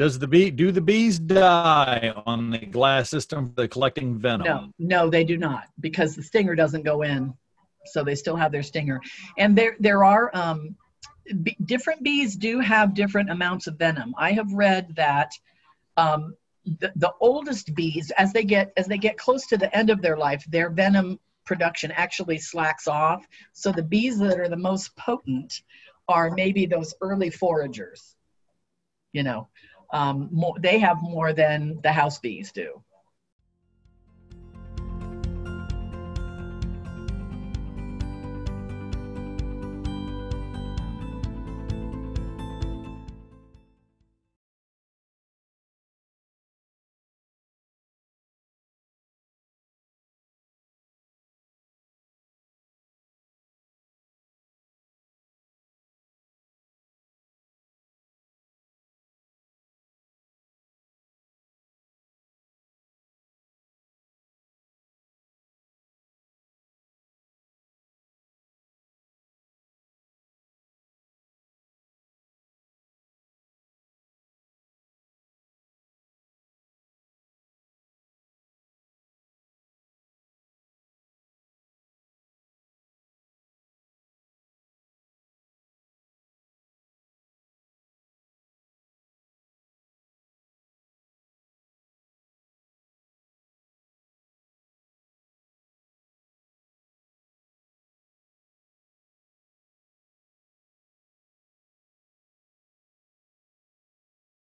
does the bee do the bees die on the glass system for collecting venom? No, no, they do not because the stinger doesn't go in, so they still have their stinger. And there there are um, b- different bees do have different amounts of venom. I have read that um, the, the oldest bees, as they get as they get close to the end of their life, their venom production actually slacks off. So the bees that are the most potent are maybe those early foragers. You know, um, more, they have more than the house bees do.